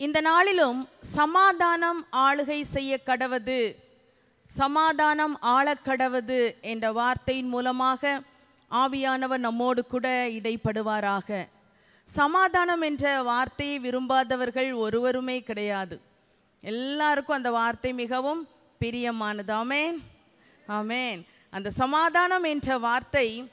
இந்த நாளிலும் சமாதானம் ஆளுகை செய்ய கடவது சமாதானம் ஆளக்கடவது என்ற வார்த்தையின் மூலமாக ஆவியானவர் நம்மோடு கூட இடைப்படுவாராக. சமாதானம் என்ற வார்த்தையை விரும்பாதவர்கள் ஒருவருமே கிடையாது. எல்லாருக்கும் அந்த வார்த்தை மிகவும் பிரியமானது. ஆமேன். ஆமேன். அந்த சமாதானம் என்ற வார்த்தை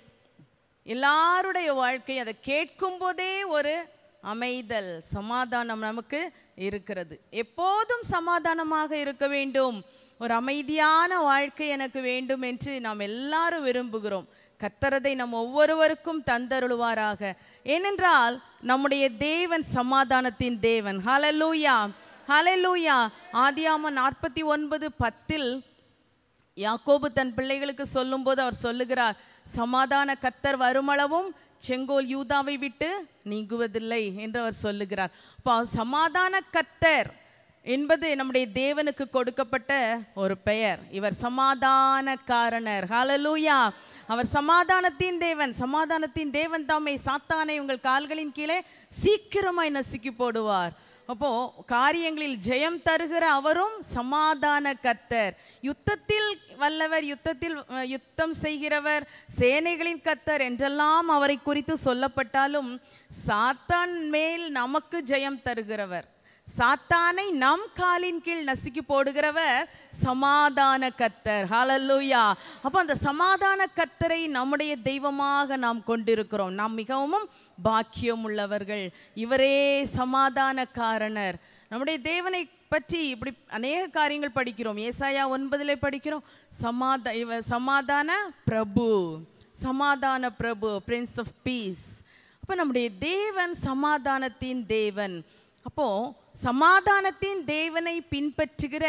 எல்லாருடைய வாழ்க்கை அதை கேட்கும் போதே ஒரு அமைதல் சமாதானம் நமக்கு இருக்கிறது. எப்போதும் சமாதானமாக இருக்க வேண்டும். ஒரு அமைதியான வாழ்க்கை எனக்கு வேண்டும் என்று நாம் எல்லாரும் விரும்புகிறோம். கத்தரதை நம் ஒவ்வொருவருக்கும் தந்தருள்வாராக. ஏனென்றால் நம்முடைய தேவன் சமாதானத்தின் தேவன். ஹலலூயா ஹலலூயா ஆதியாம நாற்பத்தி ஒன்பது பத்தில் யாக்கோபு தன் பிள்ளைகளுக்கு சொல்லும்போது அவர் சொல்லுகிறார் சமாதான கத்தர் வருமளவும் செங்கோல் யூதாவை விட்டு நீங்குவதில்லை என்று அவர் சொல்லுகிறார். அப்போ சமாதான கத்தர் என்பது நம்முடைய தேவனுக்கு கொடுக்கப்பட்ட ஒரு பெயர். இவர் சமாதான காரணர் ஹalleluya அவர் சமாதானத்தின் தேவன். சமாதானத்தின் தேவன் தாமே. சாத்தானை உங்கள் கால்களின் கீழே சீக்கிரமாய் நசுக்கி போடுவார். அப்போ காரியங்களில் ஜெயம் தருகிற அவரும் சமாதான கத்தர். யுத்தத்தில் வல்லவர் யுத்தத்தில் யுத்தம் செய்கிறவர் சேனைகளின் கத்தர் என்றெல்லாம் அவரை குறித்து சொல்லப்பட்டாலும் சாத்தான் மேல் நமக்கு ஜெயம் தருகிறவர். சாத்தானை நம் காலின் கீழ் நசுக்கி போடுகிறவர் சமாதான கத்தர். ஹலல்லூயா அப்போ அந்த சமாதான கத்தரை நம்முடைய தெய்வமாக நாம் கொண்டிருக்கிறோம். நாம் மிகவும் பாக்கியம் உள்ளவர்கள் இவரே சமாதான காரணர் நம்முடைய தேவனை பற்றி இப்படி அநேக காரியங்கள் படிக்கிறோம். ஏசாயா ஒன்பதில் படிக்கிறோம். சமாதா இவ சமாதான பிரபு. சமாதான பிரபு பிரின்ஸ் ஆஃப் பீஸ் அப்போ நம்முடைய தேவன் சமாதானத்தின் தேவன். அப்போ சமாதானத்தின் தேவனை பின்பற்றுகிற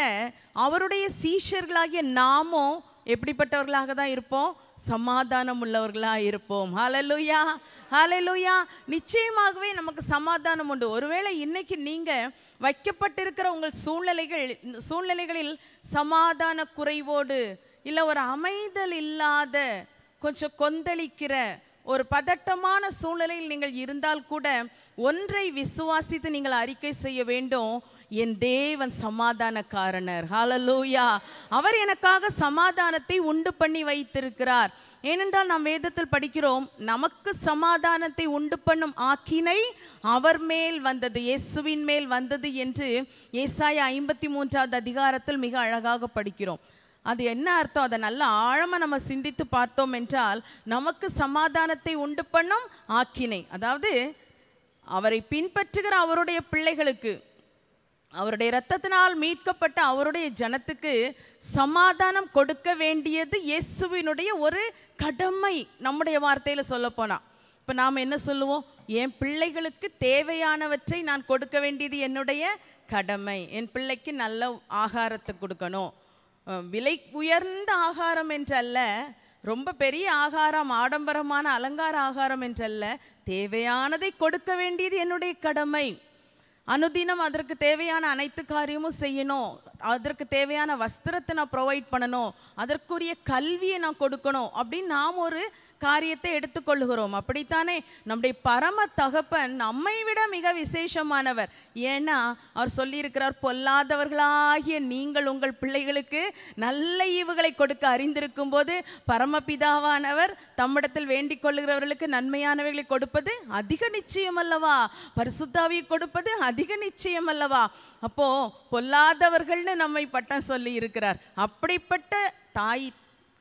அவருடைய சீஷர்களாகிய நாமும் எப்படிப்பட்டவர்களாக தான் இருப்போம்? சமாதானம் உள்ளவர்களாக இருப்போம். ஹலலுயா ஹலலுயா நிச்சயமாகவே நமக்கு சமாதானம் உண்டு. ஒருவேளை இன்னைக்கு நீங்க வைக்கப்பட்டிருக்கிற உங்கள் சூழ்நிலைகள் சூழ்நிலைகளில் சமாதான குறைவோடு இல்லை ஒரு அமைதல் இல்லாத கொஞ்சம் கொந்தளிக்கிற ஒரு பதட்டமான சூழ்நிலையில் நீங்கள் இருந்தால் கூட ஒன்றை விசுவாசித்து நீங்கள் அறிக்கை செய்ய வேண்டும். என் தேவன் சமாதானக்காரனர். ஹாலலூயா அவர் எனக்காக சமாதானத்தை உண்டு பண்ணி வைத்திருக்கிறார். ஏனென்றால் நாம் வேதத்தில் படிக்கிறோம் நமக்கு சமாதானத்தை உண்டு பண்ணும் ஆக்கினை அவர் மேல் வந்தது இயேசுவின் மேல் வந்தது என்று ஏசாய ஐம்பத்தி மூன்றாவது அதிகாரத்தில் மிக அழகாக படிக்கிறோம். அது என்ன அர்த்தம்? அதை நல்ல ஆழமாக நம்ம சிந்தித்து பார்த்தோம் என்றால் நமக்கு சமாதானத்தை உண்டு பண்ணும் ஆக்கினை. அதாவது அவரை பின்பற்றுகிற அவருடைய பிள்ளைகளுக்கு அவருடைய இரத்தத்தினால் மீட்கப்பட்ட அவருடைய ஜனத்துக்கு சமாதானம் கொடுக்க வேண்டியது இயேசுவினுடைய ஒரு கடமை நம்முடைய வார்த்தையில் சொல்லப்போனால் இப்போ நாம் என்ன சொல்லுவோம்? என் பிள்ளைகளுக்கு தேவையானவற்றை நான் கொடுக்க வேண்டியது என்னுடைய கடமை. என் பிள்ளைக்கு நல்ல ஆகாரத்தை கொடுக்கணும். விலை உயர்ந்த ஆகாரம் என்றல்ல ரொம்ப பெரிய ஆகாரம் ஆடம்பரமான அலங்கார ஆகாரம் என்றல்ல தேவையானதை கொடுக்க வேண்டியது என்னுடைய கடமை. அனுதினம் அதற்கு தேவையான அனைத்து காரியமும் செய்யணும். அதற்கு தேவையான வஸ்திரத்தை நான் ப்ரொவைட் பண்ணணும். அதற்குரிய கல்வியை நான் கொடுக்கணும். அப்படின்னு நாம் ஒரு காரியத்தை எடுத்துக்கொள்கிறோம் அப்படித்தானே? நம்முடைய பரம தகப்பன் நம்மை விட மிக விசேஷமானவர். ஏன்னா அவர் சொல்லியிருக்கிறார் பொல்லாதவர்களாகிய நீங்கள் உங்கள் பிள்ளைகளுக்கு நல்ல ஈவுகளை கொடுக்க அறிந்திருக்கும் போது பரமபிதாவானவர் தம்மிடத்தில் வேண்டிக் கொள்ளுகிறவர்களுக்கு நன்மையானவைகளை கொடுப்பது அதிக நிச்சயம் அல்லவா? பரிசுத்தாவியை கொடுப்பது அதிக நிச்சயம் அல்லவா? அப்போ பொல்லாதவர்கள்னு நம்மை பட்டம் சொல்லி இருக்கிறார் அப்படிப்பட்ட தாய்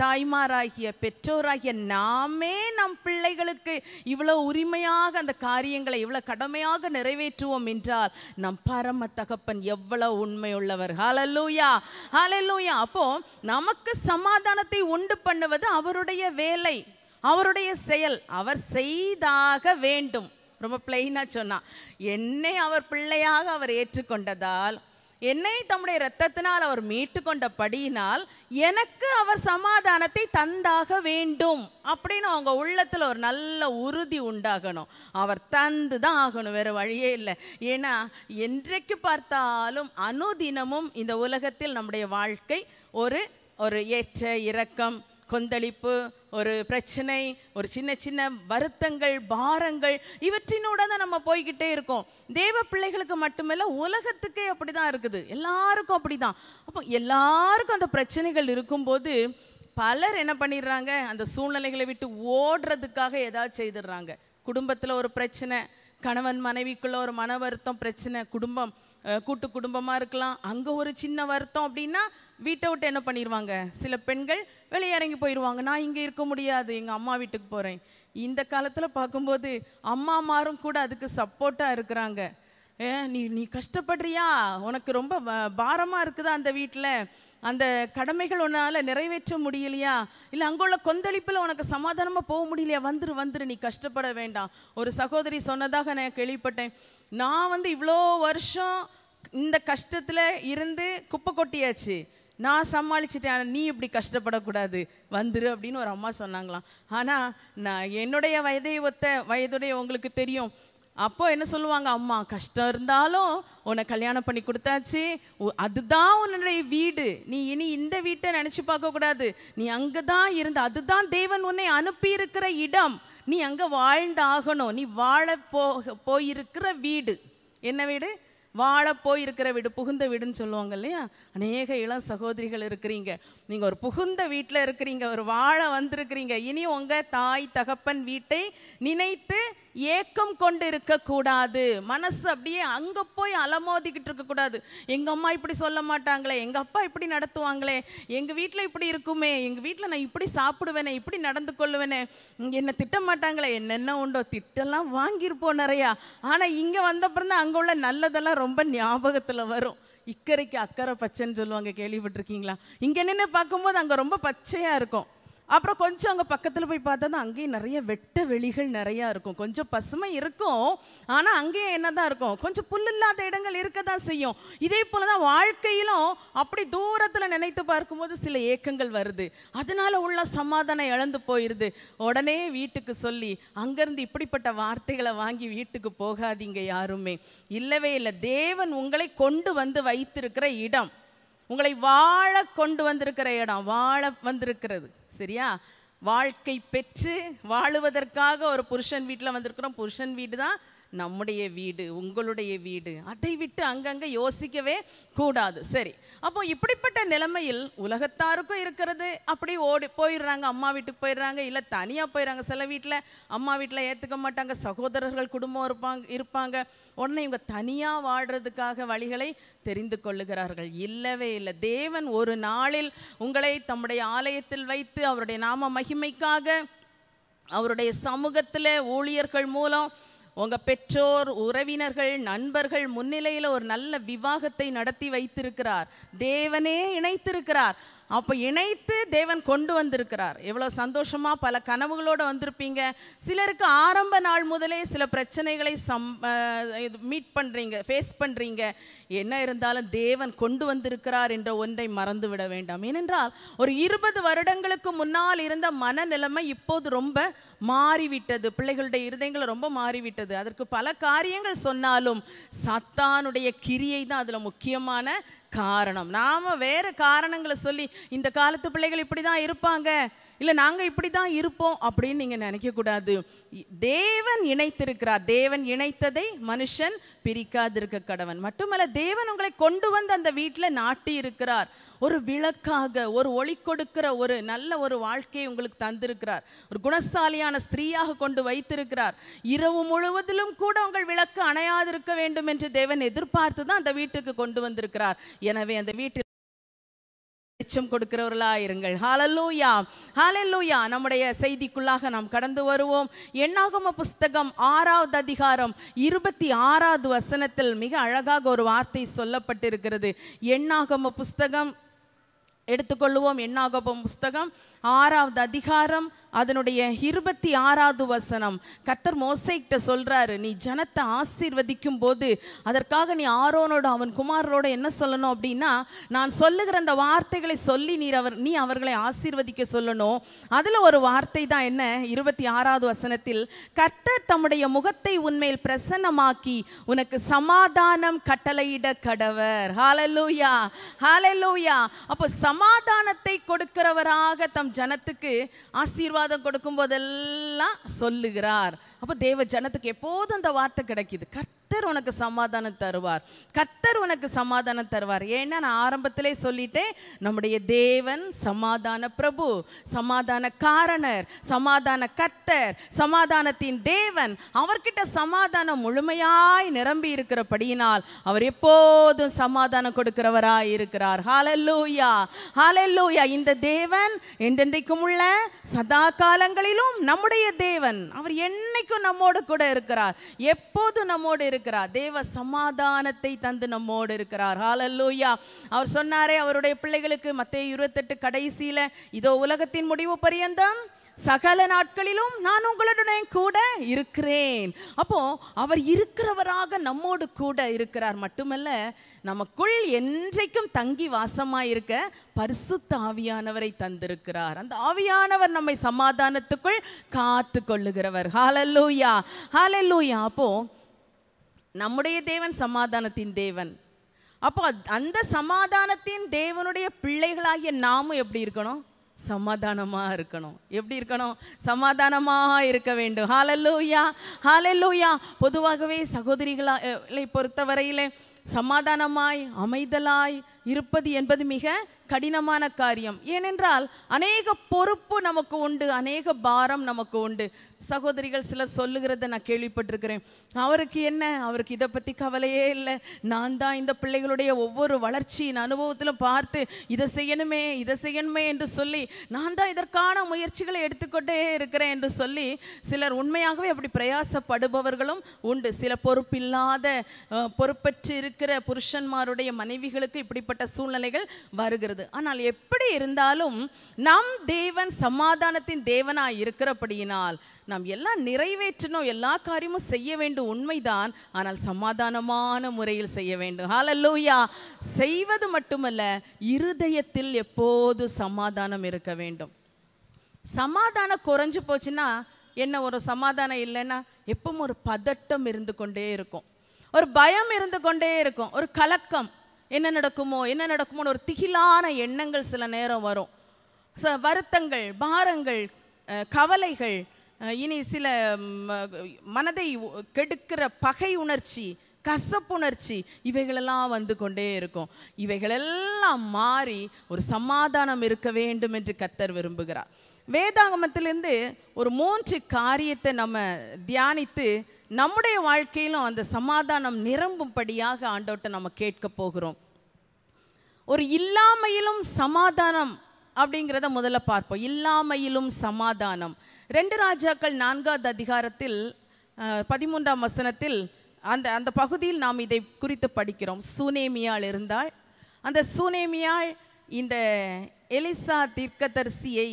தாய்மாராகிய பெற்றோராகிய நாமே நம் பிள்ளைகளுக்கு இவ்வளோ உரிமையாக அந்த காரியங்களை இவ்வளோ கடமையாக நிறைவேற்றுவோம் என்றால் நம் பரம தகப்பன் எவ்வளவு உண்மையுள்ளவர். ஹalleluya ஹalleluya அப்போ நமக்கு சமாதானத்தை உண்டு பண்ணுவது அவருடைய வேலை அவருடைய செயல். அவர் செய்தாக வேண்டும். ரொம்ப பிளெயினாக சொன்னா. என்னை அவர் பிள்ளையாக அவர் ஏற்றுக்கொண்டதால் என்னை தம்முடைய இரத்தத்தினால் அவர் மீட்டு கொண்டபடியினால் எனக்கு அவர் சமாதானத்தை தந்தாக வேண்டும் அப்படின்னு அவங்க உள்ளத்தில் ஒரு நல்ல உறுதி உண்டாகணும். அவர் தந்து தான் ஆகணும் வேற வழியே இல்லை. ஏன்னா என்றைக்கு பார்த்தாலும் அனுதினமும் இந்த உலகத்தில் நம்முடைய வாழ்க்கை ஒரு ஒரு ஏற்ற இரக்கம் கொந்தளிப்பு ஒரு பிரச்சனை ஒரு சின்ன சின்ன வருத்தங்கள் பாரங்கள் இவற்றினோட தான் நம்ம போய்கிட்டே இருக்கோம். தேவ பிள்ளைகளுக்கு மட்டுமல்ல உலகத்துக்கே அப்படிதான் இருக்குது. எல்லாருக்கும் அப்படிதான். அப்போ எல்லாருக்கும் அந்த பிரச்சனைகள் இருக்கும்போது பலர் என்ன பண்ணிடுறாங்க? அந்த சூழ்நிலைகளை விட்டு ஓடுறதுக்காக ஏதாவது செய்திடுறாங்க. குடும்பத்தில் ஒரு பிரச்சனை கணவன் மனைவிக்குள்ள ஒரு மன வருத்தம் பிரச்சனை குடும்பம் கூட்டு குடும்பமாக இருக்கலாம். அங்கே ஒரு சின்ன வருத்தம் அப்படின்னா வீட்டை விட்டு என்ன பண்ணிடுவாங்க? சில பெண்கள் வெளியே இறங்கி போயிடுவாங்க நான் இங்கே இருக்க முடியாது. எங்கள் அம்மா வீட்டுக்கு போகிறேன் இந்த காலத்தில் பார்க்கும்போது அம்மாமாரும் கூட அதுக்கு சப்போர்ட்டாக இருக்கிறாங்க. ஏ நீ நீ கஷ்டப்படுறியா? உனக்கு ரொம்ப பாரமாக இருக்குதா அந்த வீட்டில் அந்த கடமைகள் உன்னால் நிறைவேற்ற முடியலையா? இல்லை அங்கே உள்ள கொந்தளிப்பில் உனக்கு சமாதானமாக போக முடியலையா? வந்துரு வந்துரு நீ கஷ்டப்பட வேண்டாம். ஒரு சகோதரி சொன்னதாக நான் கேள்விப்பட்டேன். நான் வந்து இவ்வளோ வருஷம் இந்த கஷ்டத்தில் இருந்து குப்பை கொட்டியாச்சு. நான் சமாளிச்சிட்டேன் நீ இப்படி கஷ்டப்படக்கூடாது வந்துரு அப்படின்னு ஒரு அம்மா சொன்னாங்களாம். ஆனால் நான் என்னுடைய வயதை ஒத்த வயதுடைய உங்களுக்கு தெரியும். அப்போ என்ன சொல்லுவாங்க அம்மா கஷ்டம் இருந்தாலும் உன்னை கல்யாணம் பண்ணி கொடுத்தாச்சு. அதுதான் உன்னுடைய வீடு. நீ இனி இந்த வீட்டை நினச்சி பார்க்கக்கூடாது. நீ அங்கே தான் இருந்த அதுதான் தேவன் உன்னை அனுப்பி இருக்கிற இடம். நீ அங்கே வாழ்ந்து ஆகணும் நீ வாழ போ போயிருக்கிற வீடு. என்ன வீடு? வாழ போயிருக்கிற வீடு புகுந்த வீடுன்னு சொல்லுவாங்க இல்லையா? அநேக இளம் சகோதரிகள் இருக்கிறீங்க. நீங்கள் ஒரு புகுந்த வீட்டில் இருக்கிறீங்க ஒரு வாழ வந்திருக்கிறீங்க. இனி உங்கள் தாய் தகப்பன் வீட்டை நினைத்து ஏக்கம் கொண்டு இருக்கக்கூடாது மனசு அப்படியே அங்கே போய் அலமோதிக்கிட்டு இருக்கக்கூடாது. எங்கள் அம்மா இப்படி சொல்ல மாட்டாங்களே எங்கள் அப்பா இப்படி நடத்துவாங்களே எங்கள் வீட்டில் இப்படி இருக்குமே எங்கள் வீட்டில் நான் இப்படி சாப்பிடுவேனே இப்படி நடந்து கொள்ளுவேனே என்னை திட்ட மாட்டாங்களே என்னென்ன உண்டோ திட்டெல்லாம் வாங்கியிருப்போம் நிறையா. ஆனால் இங்கே வந்தப்புறம் தான் அங்கே உள்ள நல்லதெல்லாம் ரொம்ப ஞாபகத்தில் வரும். இக்கரைக்கு அக்கறை பச்சைன்னு சொல்லுவாங்க கேள்விப்பட்டிருக்கீங்களா? இங்கே நின்று பார்க்கும்போது அங்கே ரொம்ப பச்சையாக இருக்கும். அப்புறம் கொஞ்சம் அங்கே பக்கத்தில் போய் பார்த்தா தான் அங்கேயும் நிறைய வெட்ட வெளிகள் நிறையா இருக்கும். கொஞ்சம் பசுமை இருக்கும். ஆனால் அங்கேயும் என்னதான் இருக்கும்? கொஞ்சம் புல் இல்லாத இடங்கள் இருக்க தான் செய்யும். இதே போல தான் வாழ்க்கையிலும் அப்படி தூரத்தில் நினைத்து பார்க்கும்போது சில ஏக்கங்கள் வருது. அதனால உள்ள சமாதானம் இழந்து போயிடுது உடனே வீட்டுக்கு சொல்லி அங்கேருந்து இப்படிப்பட்ட வார்த்தைகளை வாங்கி வீட்டுக்கு போகாதீங்க யாருமே. இல்லவே இல்லை. தேவன் உங்களை கொண்டு வந்து வைத்திருக்கிற இடம். உங்களை வாழ கொண்டு வந்திருக்கிற இடம் வாழ வந்திருக்கிறது. சரியா? வாழ்க்கை பெற்று வாழுவதற்காக ஒரு புருஷன் வீட்டில் வந்திருக்கிறோம். புருஷன் வீடு தான் நம்முடைய வீடு உங்களுடைய வீடு. அதை விட்டு அங்கங்கே யோசிக்கவே கூடாது. சரி. அப்போ இப்படிப்பட்ட நிலைமையில் உலகத்தாருக்கும் இருக்கிறது. அப்படி ஓடி போயிடுறாங்க அம்மா வீட்டுக்கு போயிடுறாங்க இல்லை தனியாக போயிடுறாங்க. சில வீட்டில் அம்மா வீட்டில் ஏற்றுக்க மாட்டாங்க சகோதரர்கள் குடும்பம் இருப்பாங்க இருப்பாங்க. உடனே இவங்க தனியாக வாழ்கிறதுக்காக வழிகளை தெரிந்து கொள்ளுகிறார்கள். இல்லவே இல்லை. தேவன் ஒரு நாளில் உங்களை தம்முடைய ஆலயத்தில் வைத்து அவருடைய நாம மகிமைக்காக அவருடைய சமூகத்தில் ஊழியர்கள் மூலம் உங்கள் பெற்றோர் உறவினர்கள் நண்பர்கள் முன்னிலையில் ஒரு நல்ல விவாகத்தை நடத்தி வைத்திருக்கிறார். தேவனே இணைத்திருக்கிறார். அப்போ இணைத்து தேவன் கொண்டு வந்திருக்கிறார். எவ்வளோ சந்தோஷமா பல கனவுகளோடு வந்திருப்பீங்க. சிலருக்கு ஆரம்ப நாள் முதலே சில பிரச்சனைகளை சம் மீட் பண்ணுறீங்க ஃபேஸ் பண்ணுறீங்க என்ன இருந்தாலும் தேவன் கொண்டு வந்திருக்கிறார் என்ற ஒன்றை மறந்து விட வேண்டாம். ஏனென்றால் ஒரு இருபது வருடங்களுக்கு முன்னால் இருந்த மனநிலைமை இப்போது ரொம்ப மாறிவிட்டது. பிள்ளைகளுடைய இருதயங்கள் ரொம்ப மாறிவிட்டது. அதற்கு பல காரியங்கள் சொன்னாலும் சத்தானுடைய கிரியை தான் அதில் முக்கியமான காரணம். நாம வேற காரணங்களை சொல்லி இந்த காலத்து பிள்ளைகள் இப்படி தான் இருப்பாங்க. இல்லை நாங்கள் இப்படி தான் இருப்போம் அப்படின்னு நீங்கள் நினைக்கக்கூடாது. தேவன் இணைத்திருக்கிறார். தேவன் இணைத்ததை மனுஷன் பிரிக்காதிருக்க கடவன். மட்டுமல்ல தேவன் உங்களை கொண்டு வந்து அந்த வீட்டில் நாட்டி இருக்கிறார். ஒரு விளக்காக ஒரு ஒளி கொடுக்கிற ஒரு நல்ல ஒரு வாழ்க்கையை உங்களுக்கு தந்திருக்கிறார். ஒரு குணசாலியான ஸ்திரீயாக கொண்டு வைத்திருக்கிறார். இரவு முழுவதிலும் கூட உங்கள் விளக்கு அணையாதிருக்க வேண்டும் என்று தேவன் எதிர்பார்த்து தான் அந்த வீட்டுக்கு கொண்டு வந்திருக்கிறார். எனவே அந்த வீட்டில் வெளிச்சம் கொடுக்கிறவர்களா இருங்கள். ஹாலல்லூயா ஹalleluya நம்முடைய செய்திக்குள்ளாக நாம் கடந்து வருவோம். எண்ணாகம புஸ்தகம் ஆறாவது அதிகாரம் இருபத்தி ஆறாவது வசனத்தில் மிக அழகாக ஒரு வார்த்தை சொல்லப்பட்டிருக்கிறது. எண்ணாகம புஸ்தகம் எடுத்துக்கொள்ளுவோம். எண்ணாகம புஸ்தகம் ஆறாவது அதிகாரம் அதனுடைய இருபத்தி ஆறாவது வசனம். கர்த்தர் மோசைக்கிட்ட சொல்றாரு நீ ஜனத்தை ஆசீர்வதிக்கும் போது அதற்காக நீ ஆரோனோட அவன் குமாரரோட என்ன சொல்லணும் அப்படின்னா நான் சொல்லுகிற அந்த வார்த்தைகளை சொல்லி நீர் அவர் நீ அவர்களை ஆசீர்வதிக்க சொல்லணும். அதுல ஒரு வார்த்தை தான் என்ன? இருபத்தி ஆறாவது வசனத்தில் கர்த்தர் தம்முடைய முகத்தை உண்மையில் பிரசன்னமாக்கி உனக்கு சமாதானம் கட்டளையிட கடவர். ஹாலலூயா ஹாலலூயா அப்போ சமாதானத்தை கொடுக்கிறவராக தம் ஜனத்துக்கு ஆசீர்வாதம் கொடுக்கும் போதெல்லாம் சொல்லுகிறார். அப்போ தேவ ஜனத்துக்கு எப்போதும் அந்த வார்த்தை கிடைக்குது. கத்தர் உனக்கு சமாதானம் தருவார். கத்தர் உனக்கு சமாதானம் தருவார். ஏன்னா நான் ஆரம்பத்திலே சொல்லிட்டேன் நம்முடைய தேவன் சமாதான பிரபு சமாதான காரணர் சமாதான கத்தர் சமாதானத்தின் தேவன். அவர்கிட்ட சமாதானம் முழுமையாய் நிரம்பி இருக்கிறபடியினால் அவர் எப்போதும் சமாதானம் கொடுக்கிறவராய் இருக்கிறார். ஹாலல்லூயா ஹாலல்லூயா இந்த தேவன் என்றென்றைக்கும் உள்ள சதா காலங்களிலும் நம்முடைய தேவன். அவர் என்னைக்கும் நம்மோடு கூட இருக்கிறார். எப்போதும் நம்மோடு இருக்கிறார் தேவ சமாதானத்தை தந்து நம்மோடு இருக்கிறார். ஹாலல்லூயா அவர் சொன்னாரே அவருடைய பிள்ளைகளுக்கு மத்திய இருபத்தெட்டு கடைசியில இதோ உலகத்தின் முடிவு பரியந்தம் சகல நாட்களிலும் நான் உங்களுடன் கூட இருக்கிறேன். அப்போ அவர் இருக்கிறவராக நம்மோடு கூட இருக்கிறார். மட்டுமல்ல நமக்குள் என்றைக்கும் தங்கி வாசமாயிருக்க பரிசுத்த ஆவியானவரை தந்திருக்கிறார். அந்த ஆவியானவர் நம்மை சமாதானத்துக்குள் காத்து கொள்ளுகிறவர் ஹாலல்லூயா ஹாலல்லூயா அப்போ நம்முடைய தேவன் சமாதானத்தின் தேவன். அப்போ அந்த சமாதானத்தின் தேவனுடைய பிள்ளைகளாகிய நாமும் எப்படி இருக்கணும்? சமாதானமாக இருக்கணும். எப்படி இருக்கணும்? சமாதானமாக இருக்க வேண்டும். ஹாலல்லூயா ஹாலல்லூயா பொதுவாகவே சகோதரிகளை பொறுத்தவரையிலே சமாதானமாய் அமைதலாய் இருப்பது என்பது மிக கடினமான காரியம். ஏனென்றால் அநேக பொறுப்பு நமக்கு உண்டு அநேக பாரம் நமக்கு உண்டு. சகோதரிகள் சிலர் சொல்லுகிறத நான் கேள்விப்பட்டிருக்கிறேன். அவருக்கு என்ன? அவருக்கு இதை பற்றி கவலையே இல்லை. நான் தான் இந்த பிள்ளைகளுடைய ஒவ்வொரு வளர்ச்சியின் அனுபவத்திலும் பார்த்து இதை செய்யணுமே இதை செய்யணுமே என்று சொல்லி நான் தான் இதற்கான முயற்சிகளை எடுத்துக்கொண்டே இருக்கிறேன் என்று சொல்லி சிலர் உண்மையாகவே அப்படி பிரயாசப்படுபவர்களும் உண்டு. சில பொறுப்பில்லாத பொறுப்பற்று இருக்கிற புருஷன்மாருடைய மனைவிகளுக்கு இப்படிப்பட்ட சூழ்நிலைகள் வருகிறது. ஆனால் எப்படி இருந்தாலும் நம் தேவன் சமாதானத்தின் தேவனாக இருக்கிறபடியினால் நாம் எல்லாம் நிறைவேற்றணும் எல்லா காரியமும் செய்ய வேண்டும் உண்மைதான். ஆனால் சமாதானமான முறையில் செய்ய வேண்டும். ஹாலல்லூயா செய்வது மட்டுமல்ல இருதயத்தில் எப்போது சமாதானம் இருக்க வேண்டும்? சமாதானம் குறைஞ்சு போச்சுன்னா என்ன ஒரு சமாதானம் இல்லைன்னா எப்பவும் ஒரு பதட்டம் இருந்து கொண்டே இருக்கும். ஒரு பயம் இருந்து கொண்டே இருக்கும். ஒரு கலக்கம் என்ன நடக்குமோ என்ன நடக்குமோன்னு ஒரு திகிலான எண்ணங்கள் சில நேரம் வரும். ச வருத்தங்கள் பாரங்கள் கவலைகள் இனி சில மனதை கெடுக்கிற பகை உணர்ச்சி கசப்புணர்ச்சி இவைகளெல்லாம் வந்து கொண்டே இருக்கும். இவைகளெல்லாம் மாறி ஒரு சமாதானம் இருக்க வேண்டும் என்று கத்தர் விரும்புகிறார். வேதாகமத்திலிருந்து ஒரு மூன்று காரியத்தை நம்ம தியானித்து நம்முடைய வாழ்க்கையிலும் அந்த சமாதானம் நிரம்பும்படியாக ஆண்டவர்ட்ட நம்ம கேட்க போகிறோம். ஒரு இல்லாமையிலும் சமாதானம் அப்படிங்கிறத முதல்ல பார்ப்போம். இல்லாமையிலும் சமாதானம். ரெண்டு ராஜாக்கள் நான்காவது அதிகாரத்தில் பதிமூன்றாம் வசனத்தில் அந்த அந்த பகுதியில் நாம் இதை குறித்து படிக்கிறோம். சூனேமியாள் இருந்தால் அந்த சூனேமியாள் இந்த எலிசா தீர்க்கதரிசியை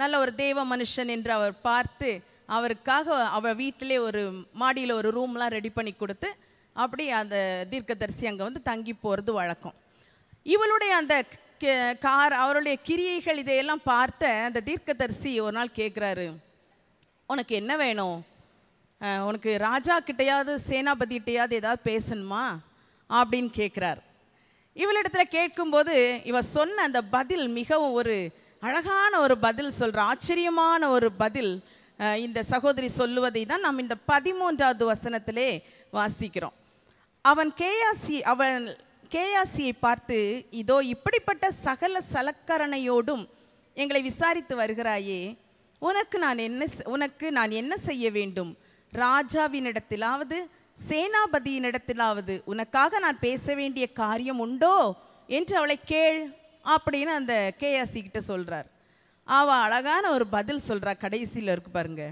நல்ல ஒரு தேவ மனுஷன் என்று அவர் பார்த்து அவருக்காக அவள் வீட்டிலே ஒரு மாடியில் ஒரு ரூம்லாம் ரெடி பண்ணி கொடுத்து அப்படி அந்த தீர்க்கதரிசி அங்கே வந்து தங்கி போகிறது வழக்கம். இவளுடைய அந்த கே- கார் அவருடைய கிரியைகள் இதையெல்லாம் பார்த்த அந்த தீர்க்கதரிசி ஒரு நாள் கேட்குறாரு உனக்கு என்ன வேணும்? உனக்கு ராஜா கிட்டையாவது சேனாபதிகிட்டையாவது ஏதாவது பேசணுமா? அப்படின்னு கேட்குறார் இவளிடத்துல கேட்கும்போது இவ சொன்ன அந்த பதில் மிகவும் ஒரு அழகான ஒரு பதில் சொல்கிற ஆச்சரியமான ஒரு பதில். இந்த சகோதரி சொல்லுவதை தான் நாம் இந்த பதிமூன்றாவது வசனத்திலே வாசிக்கிறோம். அவன் கேயாசி அவன் கேயாசியை பார்த்து இதோ இப்படிப்பட்ட சகல சலக்கரணையோடும் எங்களை விசாரித்து வருகிறாயே உனக்கு நான் என்ன உனக்கு நான் என்ன செய்ய வேண்டும்? ராஜாவினிடத்திலாவது சேனாபதியினிடத்திலாவது உனக்காக நான் பேச வேண்டிய காரியம் உண்டோ? என்று அவளை கேள் அப்படின்னு அந்த கேஆசி கிட்ட சொல்கிறார் அவள் அழகான ஒரு பதில் சொல்கிறா கடைசியில் இருக்கு பாருங்க.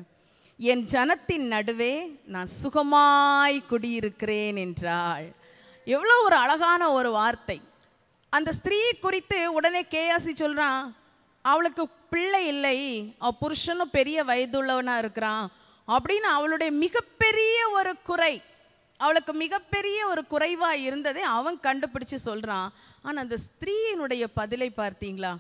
என் ஜனத்தின் நடுவே நான் சுகமாய் குடியிருக்கிறேன் என்றாள். எவ்வளோ ஒரு அழகான ஒரு வார்த்தை. அந்த ஸ்திரீ குறித்து உடனே கேயாசி சொல்கிறான் அவளுக்கு பிள்ளை இல்லை அவள் புருஷனும் பெரிய வயதுள்ளவனாக இருக்கிறான் அப்படின்னு அவளுடைய மிகப்பெரிய ஒரு குறை. அவளுக்கு மிகப்பெரிய ஒரு குறைவாக இருந்ததை அவன் கண்டுபிடிச்சு சொல்கிறான் ஆனால் அந்த ஸ்திரீயினுடைய பதிலை பார்த்தீங்களா?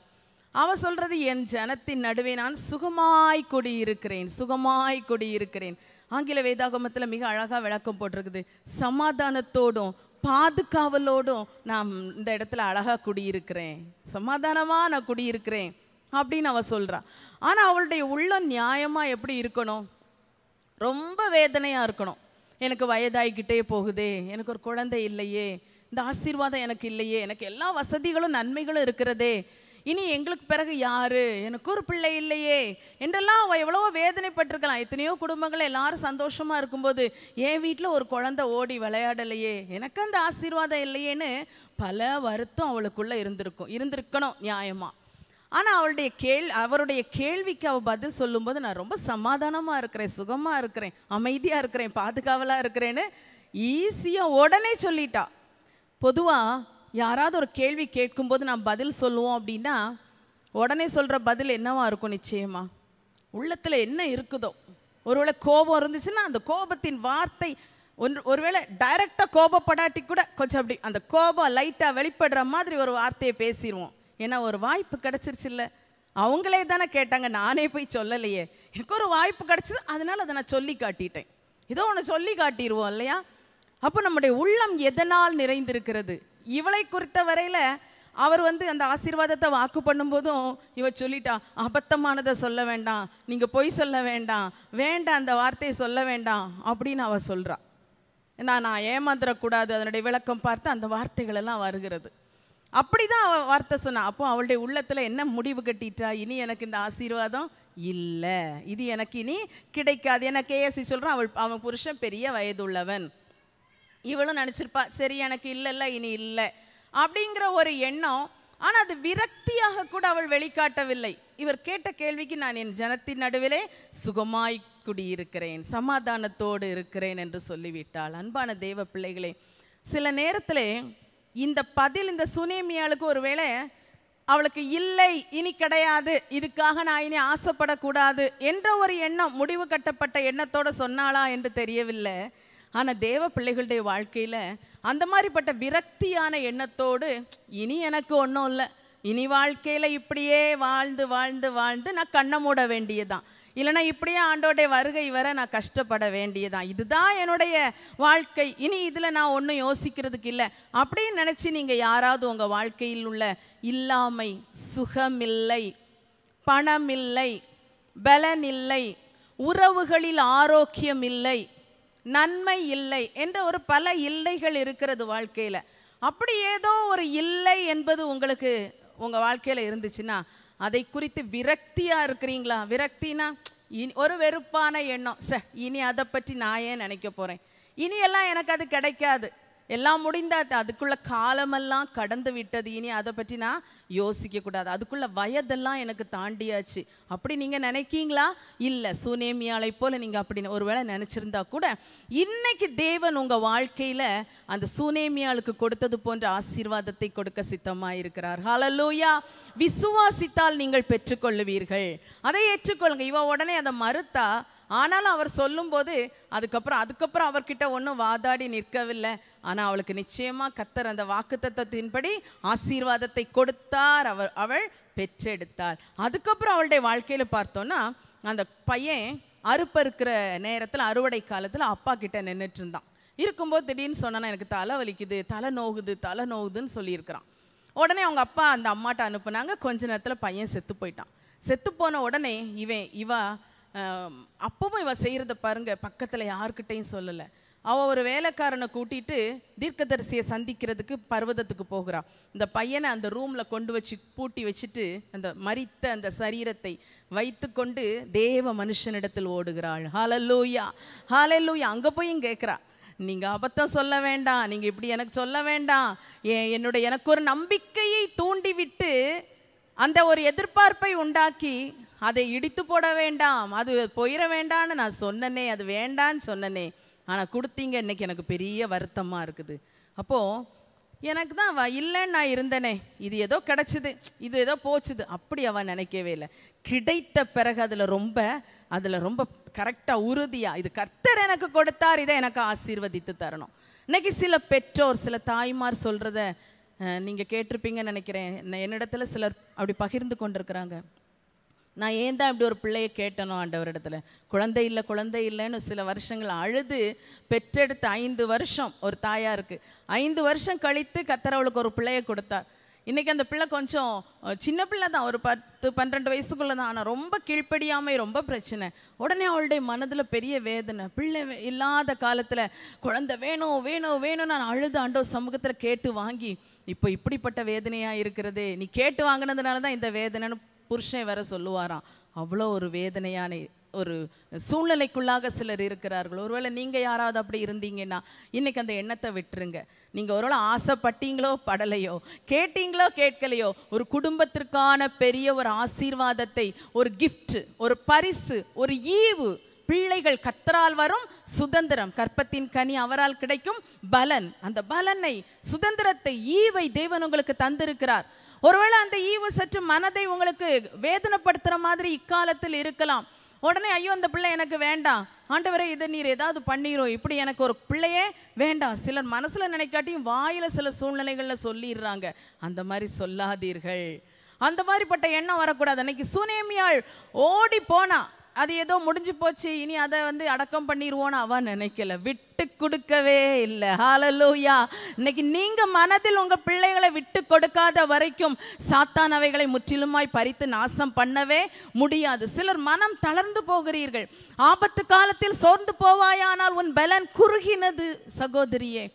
அவன் சொல்றது என் ஜனத்தின் நடுவே நான் சுகமாய் குடியிருக்கிறேன் சுகமாய் குடியிருக்கிறேன். ஆங்கில வேதாகமத்தில் மிக அழகாக விளக்கம் போட்டிருக்குது. சமாதானத்தோடும் பாதுகாவலோடும் நான் இந்த இடத்துல அழகாக குடியிருக்கிறேன். சமாதானமாக நான் குடியிருக்கிறேன் அப்படின்னு அவ சொல்றா. ஆனால் அவளுடைய உள்ள நியாயமாக எப்படி இருக்கணும்? ரொம்ப வேதனையாக இருக்கணும். எனக்கு வயதாகிக்கிட்டே போகுதே எனக்கு ஒரு குழந்தை இல்லையே இந்த ஆசீர்வாதம் எனக்கு இல்லையே எனக்கு எல்லா வசதிகளும் நன்மைகளும் இருக்கிறதே இனி எங்களுக்கு பிறகு யாரு? எனக்கு ஒரு பிள்ளை இல்லையே. என்றெல்லாம் அவள் எவ்வளவோ வேதனைப்பட்டிருக்கலாம். எத்தனையோ குடும்பங்கள் எல்லாரும் சந்தோஷமா இருக்கும்போது என் வீட்டில் ஒரு குழந்தை ஓடி விளையாடலையே. எனக்கு அந்த ஆசீர்வாதம் இல்லையேன்னு பல வருத்தம் அவளுக்குள்ள இருந்திருக்கும். இருந்திருக்கணும் நியாயமா. ஆனா அவளுடைய கேள் அவருடைய கேள்விக்கு அவள் பதில் சொல்லும்போது நான் ரொம்ப சமாதானமா இருக்கிறேன் சுகமா இருக்கிறேன் அமைதியா இருக்கிறேன் பாதுகாவலா இருக்கிறேன்னு ஈஸியா உடனே சொல்லிட்டா. பொதுவா யாராவது ஒரு கேள்வி கேட்கும்போது நான் பதில் சொல்லுவோம் அப்படின்னா உடனே சொல்கிற பதில் என்னவா இருக்கும் நிச்சயமா? உள்ளத்தில் என்ன இருக்குதோ. ஒருவேளை கோபம் இருந்துச்சுன்னா அந்த கோபத்தின் வார்த்தை ஒன்று ஒருவேளை டைரெக்டாக கோபப்படாட்டி கூட கொஞ்சம் அப்படி அந்த கோபம் லைட்டாக வெளிப்படுற மாதிரி ஒரு வார்த்தையை பேசிடுவோம் ஏன்னா ஒரு வாய்ப்பு கிடைச்சிருச்சுல்ல. அவங்களே தானே கேட்டாங்க நானே போய் சொல்லலையே. எனக்கு ஒரு வாய்ப்பு கிடச்சிது அதனால் அதை நான் சொல்லி காட்டிட்டேன். ஏதோ ஒன்று சொல்லி காட்டிடுவோம் இல்லையா? அப்போ நம்முடைய உள்ளம் எதனால் நிறைந்திருக்கிறது? இவளை குறித்த வரையில் அவர் வந்து அந்த ஆசீர்வாதத்தை வாக்கு பண்ணும்போதும் இவ சொல்லிட்டா அபத்தமானதை சொல்ல வேண்டாம் நீங்கள் பொய் சொல்ல வேண்டாம் வேண்டாம் அந்த வார்த்தையை சொல்ல வேண்டாம் அப்படின்னு அவள் சொல்கிறா நான் நான் ஏமாந்துடக்கூடாது அதனுடைய விளக்கம் பார்த்து அந்த வார்த்தைகளெல்லாம் வருகிறது. அப்படி தான் அவள் வார்த்தை சொன்னா. அப்போ அவளுடைய உள்ளத்தில் என்ன முடிவு கட்டிட்டா? இனி எனக்கு இந்த ஆசீர்வாதம் இல்லை. இது எனக்கு இனி கிடைக்காது. ஏன்னா கேஎஸ்சி சொல்கிறான் அவள் அவன் புருஷன் பெரிய வயதுள்ளவன். இவளும் நினச்சிருப்பா சரி எனக்கு இல்லைல்ல இனி இல்லை. அப்படிங்கிற ஒரு எண்ணம். ஆனா அது விரக்தியாக கூட அவள் வெளிக்காட்டவில்லை. இவர் கேட்ட கேள்விக்கு நான் என் ஜனத்தின் நடுவிலே சுகமாய் குடியிருக்கிறேன் சமாதானத்தோடு இருக்கிறேன் என்று சொல்லிவிட்டாள். அன்பான தேவ பிள்ளைகளே சில நேரத்திலே இந்த பதில் இந்த சுனேமியாளுக்கு ஒருவேளை அவளுக்கு இல்லை இனி கிடையாது இதுக்காக நான் இனி ஆசைப்படக்கூடாது என்ற ஒரு எண்ணம் முடிவு கட்டப்பட்ட எண்ணத்தோட சொன்னாளா என்று தெரியவில்லை. ஆனால் தேவ பிள்ளைகளுடைய வாழ்க்கையில அந்த மாதிரிப்பட்ட விரக்தியான எண்ணத்தோடு இனி எனக்கு ஒன்றும் இல்லை. இனி வாழ்க்கையில இப்படியே வாழ்ந்து வாழ்ந்து வாழ்ந்து நான் கண்ணை மூட வேண்டியதுதான். இல்லைன்னா இப்படியே ஆண்டோடைய வருகை வர நான் கஷ்டப்பட வேண்டியதான் இதுதான் என்னுடைய வாழ்க்கை. இனி இதில் நான் ஒன்றும் யோசிக்கிறதுக்கு இல்லை. அப்படின்னு நினச்சி நீங்கள் யாராவது உங்கள் வாழ்க்கையில் உள்ள இல்லாமை சுகமில்லை பணமில்லை பலன் இல்லை உறவுகளில் ஆரோக்கியம் இல்லை நன்மை இல்லை என்ற ஒரு பல இல்லைகள் இருக்கிறது வாழ்க்கையில. அப்படி ஏதோ ஒரு இல்லை என்பது உங்களுக்கு உங்க வாழ்க்கையில இருந்துச்சுன்னா அதை குறித்து விரக்தியா இருக்கிறீங்களா? விரக்தினா இனி ஒரு வெறுப்பான எண்ணம். ச இனி அதை பற்றி நான் ஏன் நினைக்க போறேன்? இனி எல்லாம் எனக்கு அது கிடைக்காது. எல்லாம் முடிந்தாது அதுக்குள்ள காலமெல்லாம் கடந்து விட்டது. இனி அதை பற்றி நான் யோசிக்க கூடாது. அதுக்குள்ள வயதெல்லாம் எனக்கு தாண்டியாச்சு. அப்படி நீங்க நினைக்கீங்களா? இல்ல சுனேமியாளை போல நீங்க அப்படி ஒருவேளை நினைச்சிருந்தா கூட இன்னைக்கு தேவன் உங்க வாழ்க்கையில அந்த சுனேமியாளுக்கு கொடுத்தது போன்ற ஆசீர்வாதத்தை கொடுக்க சித்தமா இருக்கிறார் ஹலலூயா விசுவாசித்தால் நீங்கள் பெற்றுக்கொள்ளுவீர்கள். அதை ஏற்றுக்கொள்ளுங்க. இவ உடனே அதை மறுத்தா ஆனாலும் அவர் சொல்லும்போது அதுக்கப்புறம் அதுக்கப்புறம் அவர்கிட்ட ஒன்றும் வாதாடி நிற்கவில்லை. ஆனால் அவளுக்கு நிச்சயமா கத்தர் அந்த வாக்குத்தத்தத்தின்படி ஆசீர்வாதத்தை கொடுத்தார். அவர் அவள் பெற்றெடுத்தாள். அதுக்கப்புறம் அவளுடைய வாழ்க்கையில பார்த்தோன்னா அந்த பையன் அறுப்பறுக்கிற நேரத்தில் அறுவடை காலத்தில் அப்பா கிட்ட நின்றுட்டு இருந்தான் இருக்கும்போது திடீர்னு சொன்னா எனக்கு தலை வலிக்குது தலை நோகுது தலை நோகுதுன்னு சொல்லியிருக்கிறான். உடனே அவங்க அப்பா அந்த அம்மாட்ட அனுப்புனாங்க. கொஞ்ச நேரத்தில் பையன் செத்து போயிட்டான். செத்து போன உடனே இவன் இவா அப்பவும் இவன் செய்கிறத பாருங்க பக்கத்தில் யாருக்கிட்டையும் சொல்லலை. அவ ஒரு வேலைக்காரனை கூட்டிட்டு தீர்க்கதரிசியை சந்திக்கிறதுக்கு பர்வதத்துக்கு போகிறான் இந்த பையனை அந்த ரூம்ல கொண்டு வச்சு பூட்டி வச்சுட்டு அந்த மறித்த அந்த சரீரத்தை வைத்து கொண்டு தேவ மனுஷனிடத்தில் ஓடுகிறாள். ஹாலல்லூயா ஹாலல்லூயா அங்க போயும் கேட்குறா நீங்க அபத்தம் சொல்ல வேண்டாம் நீங்க இப்படி எனக்கு சொல்ல வேண்டாம். என்னுடைய எனக்கு ஒரு நம்பிக்கையை தூண்டிவிட்டு அந்த ஒரு எதிர்பார்ப்பை உண்டாக்கி அதை இடித்து போட வேண்டாம். அது போயிட வேண்டாம்னு நான் சொன்னனே அது வேண்டான்னு சொன்னனே. ஆனால் கொடுத்தீங்க இன்னைக்கு எனக்கு பெரிய வருத்தமாக இருக்குது. அப்போது எனக்கு தான் அவள் இல்லைன்னு நான் இருந்தேனே. இது ஏதோ கிடைச்சிது இது ஏதோ போச்சுது. அப்படி அவன் நினைக்கவே இல்லை. கிடைத்த பிறகு அதில் ரொம்ப அதில் ரொம்ப கரெக்டாக உறுதியாக இது கர்த்தர் எனக்கு கொடுத்தார் இதை எனக்கு ஆசீர்வதித்து தரணும். இன்னைக்கு சில பெற்றோர் சில தாய்மார் சொல்கிறத நீங்கள் கேட்டிருப்பீங்கன்னு நினைக்கிறேன். என்னிடத்துல சிலர் அப்படி பகிர்ந்து கொண்டிருக்கிறாங்க. நான் ஏன் தான் இப்படி ஒரு பிள்ளையை கேட்டனோ ஆண்டவரிடத்துல? குழந்தை இல்லை குழந்தை இல்லைன்னு சில வருஷங்கள் அழுது பெற்றெடுத்து ஐந்து வருஷம் ஒரு தாயா இருக்கு ஐந்து வருஷம் கழித்து கத்தரவளுக்கு ஒரு பிள்ளையை கொடுத்தார். இன்னைக்கு அந்த பிள்ளை கொஞ்சம் சின்ன பிள்ளை தான் ஒரு பத்து பன்னிரெண்டு வயசுக்குள்ளே தான் ஆனால் ரொம்ப கீழ்ப்படியாமை ரொம்ப பிரச்சனை. உடனே அவளுடைய மனதில் பெரிய வேதனை. பிள்ளை இல்லாத காலத்தில் குழந்தை வேணும் வேணும் வேணும் நான் அழுது ஆண்டோ சமூகத்தில் கேட்டு வாங்கி இப்போ இப்படிப்பட்ட வேதனையா இருக்கிறதே? நீ கேட்டு வாங்கினதுனால தான் இந்த வேதனைன்னு புருஷன் வேற சொல்லுவாராம் அவ்வளோ ஒரு வேதனையான ஒரு சூழ்நிலைக்குள்ளாக சிலர் இருக்கிறார்கள். ஒருவேளை நீங்க யாராவது அப்படி இருந்தீங்கன்னா இன்னைக்கு அந்த எண்ணத்தை விட்டுருங்க. நீங்க ஒருவேளை ஆசைப்பட்டீங்களோ படலையோ கேட்டீங்களோ கேட்கலையோ ஒரு குடும்பத்திற்கான பெரிய ஒரு ஆசீர்வாதத்தை ஒரு கிஃப்ட் ஒரு பரிசு ஒரு ஈவு பிள்ளைகள் கத்தரால் வரும் சுதந்திரம் கற்பத்தின் கனி அவரால் கிடைக்கும் பலன். அந்த பலனை சுதந்திரத்தை ஈவை தேவன் உங்களுக்கு தந்திருக்கிறார். ஒருவேளை அந்த ஈவு சற்று மனதை உங்களுக்கு வேதனைப்படுத்துகிற மாதிரி இக்காலத்தில் இருக்கலாம். உடனே ஐயோ அந்த பிள்ளை எனக்கு வேண்டாம். ஆண்டவரே இதை நீர் ஏதாவது பண்ணிடும் இப்படி எனக்கு ஒரு பிள்ளையே வேண்டாம். சிலர் மனசில் நினைக்காட்டியும் வாயில சில சூழ்நிலைகளில் சொல்லிடுறாங்க அந்த மாதிரி சொல்லாதீர்கள். அந்த மாதிரிப்பட்ட எண்ணம் வரக்கூடாது. அன்னைக்கு சுனேமியாள் ஓடி போனா அது ஏதோ முடிஞ்சு போச்சு இனி அதை வந்து அடக்கம் பண்ணிடுவோன்னு அவ நினைக்கல. விட்டு கொடுக்கவே இல்லை. ஹாலலூயா இன்னைக்கு நீங்க மனதில் உங்க பிள்ளைகளை விட்டு கொடுக்காத வரைக்கும் சாத்தான் அவைகளை முற்றிலுமாய் பறித்து நாசம் பண்ணவே முடியாது. சிலர் மனம் தளர்ந்து போகிறீர்கள். ஆபத்து காலத்தில் சோர்ந்து போவாயானால் உன் பலன் குறுகினது சகோதரியே.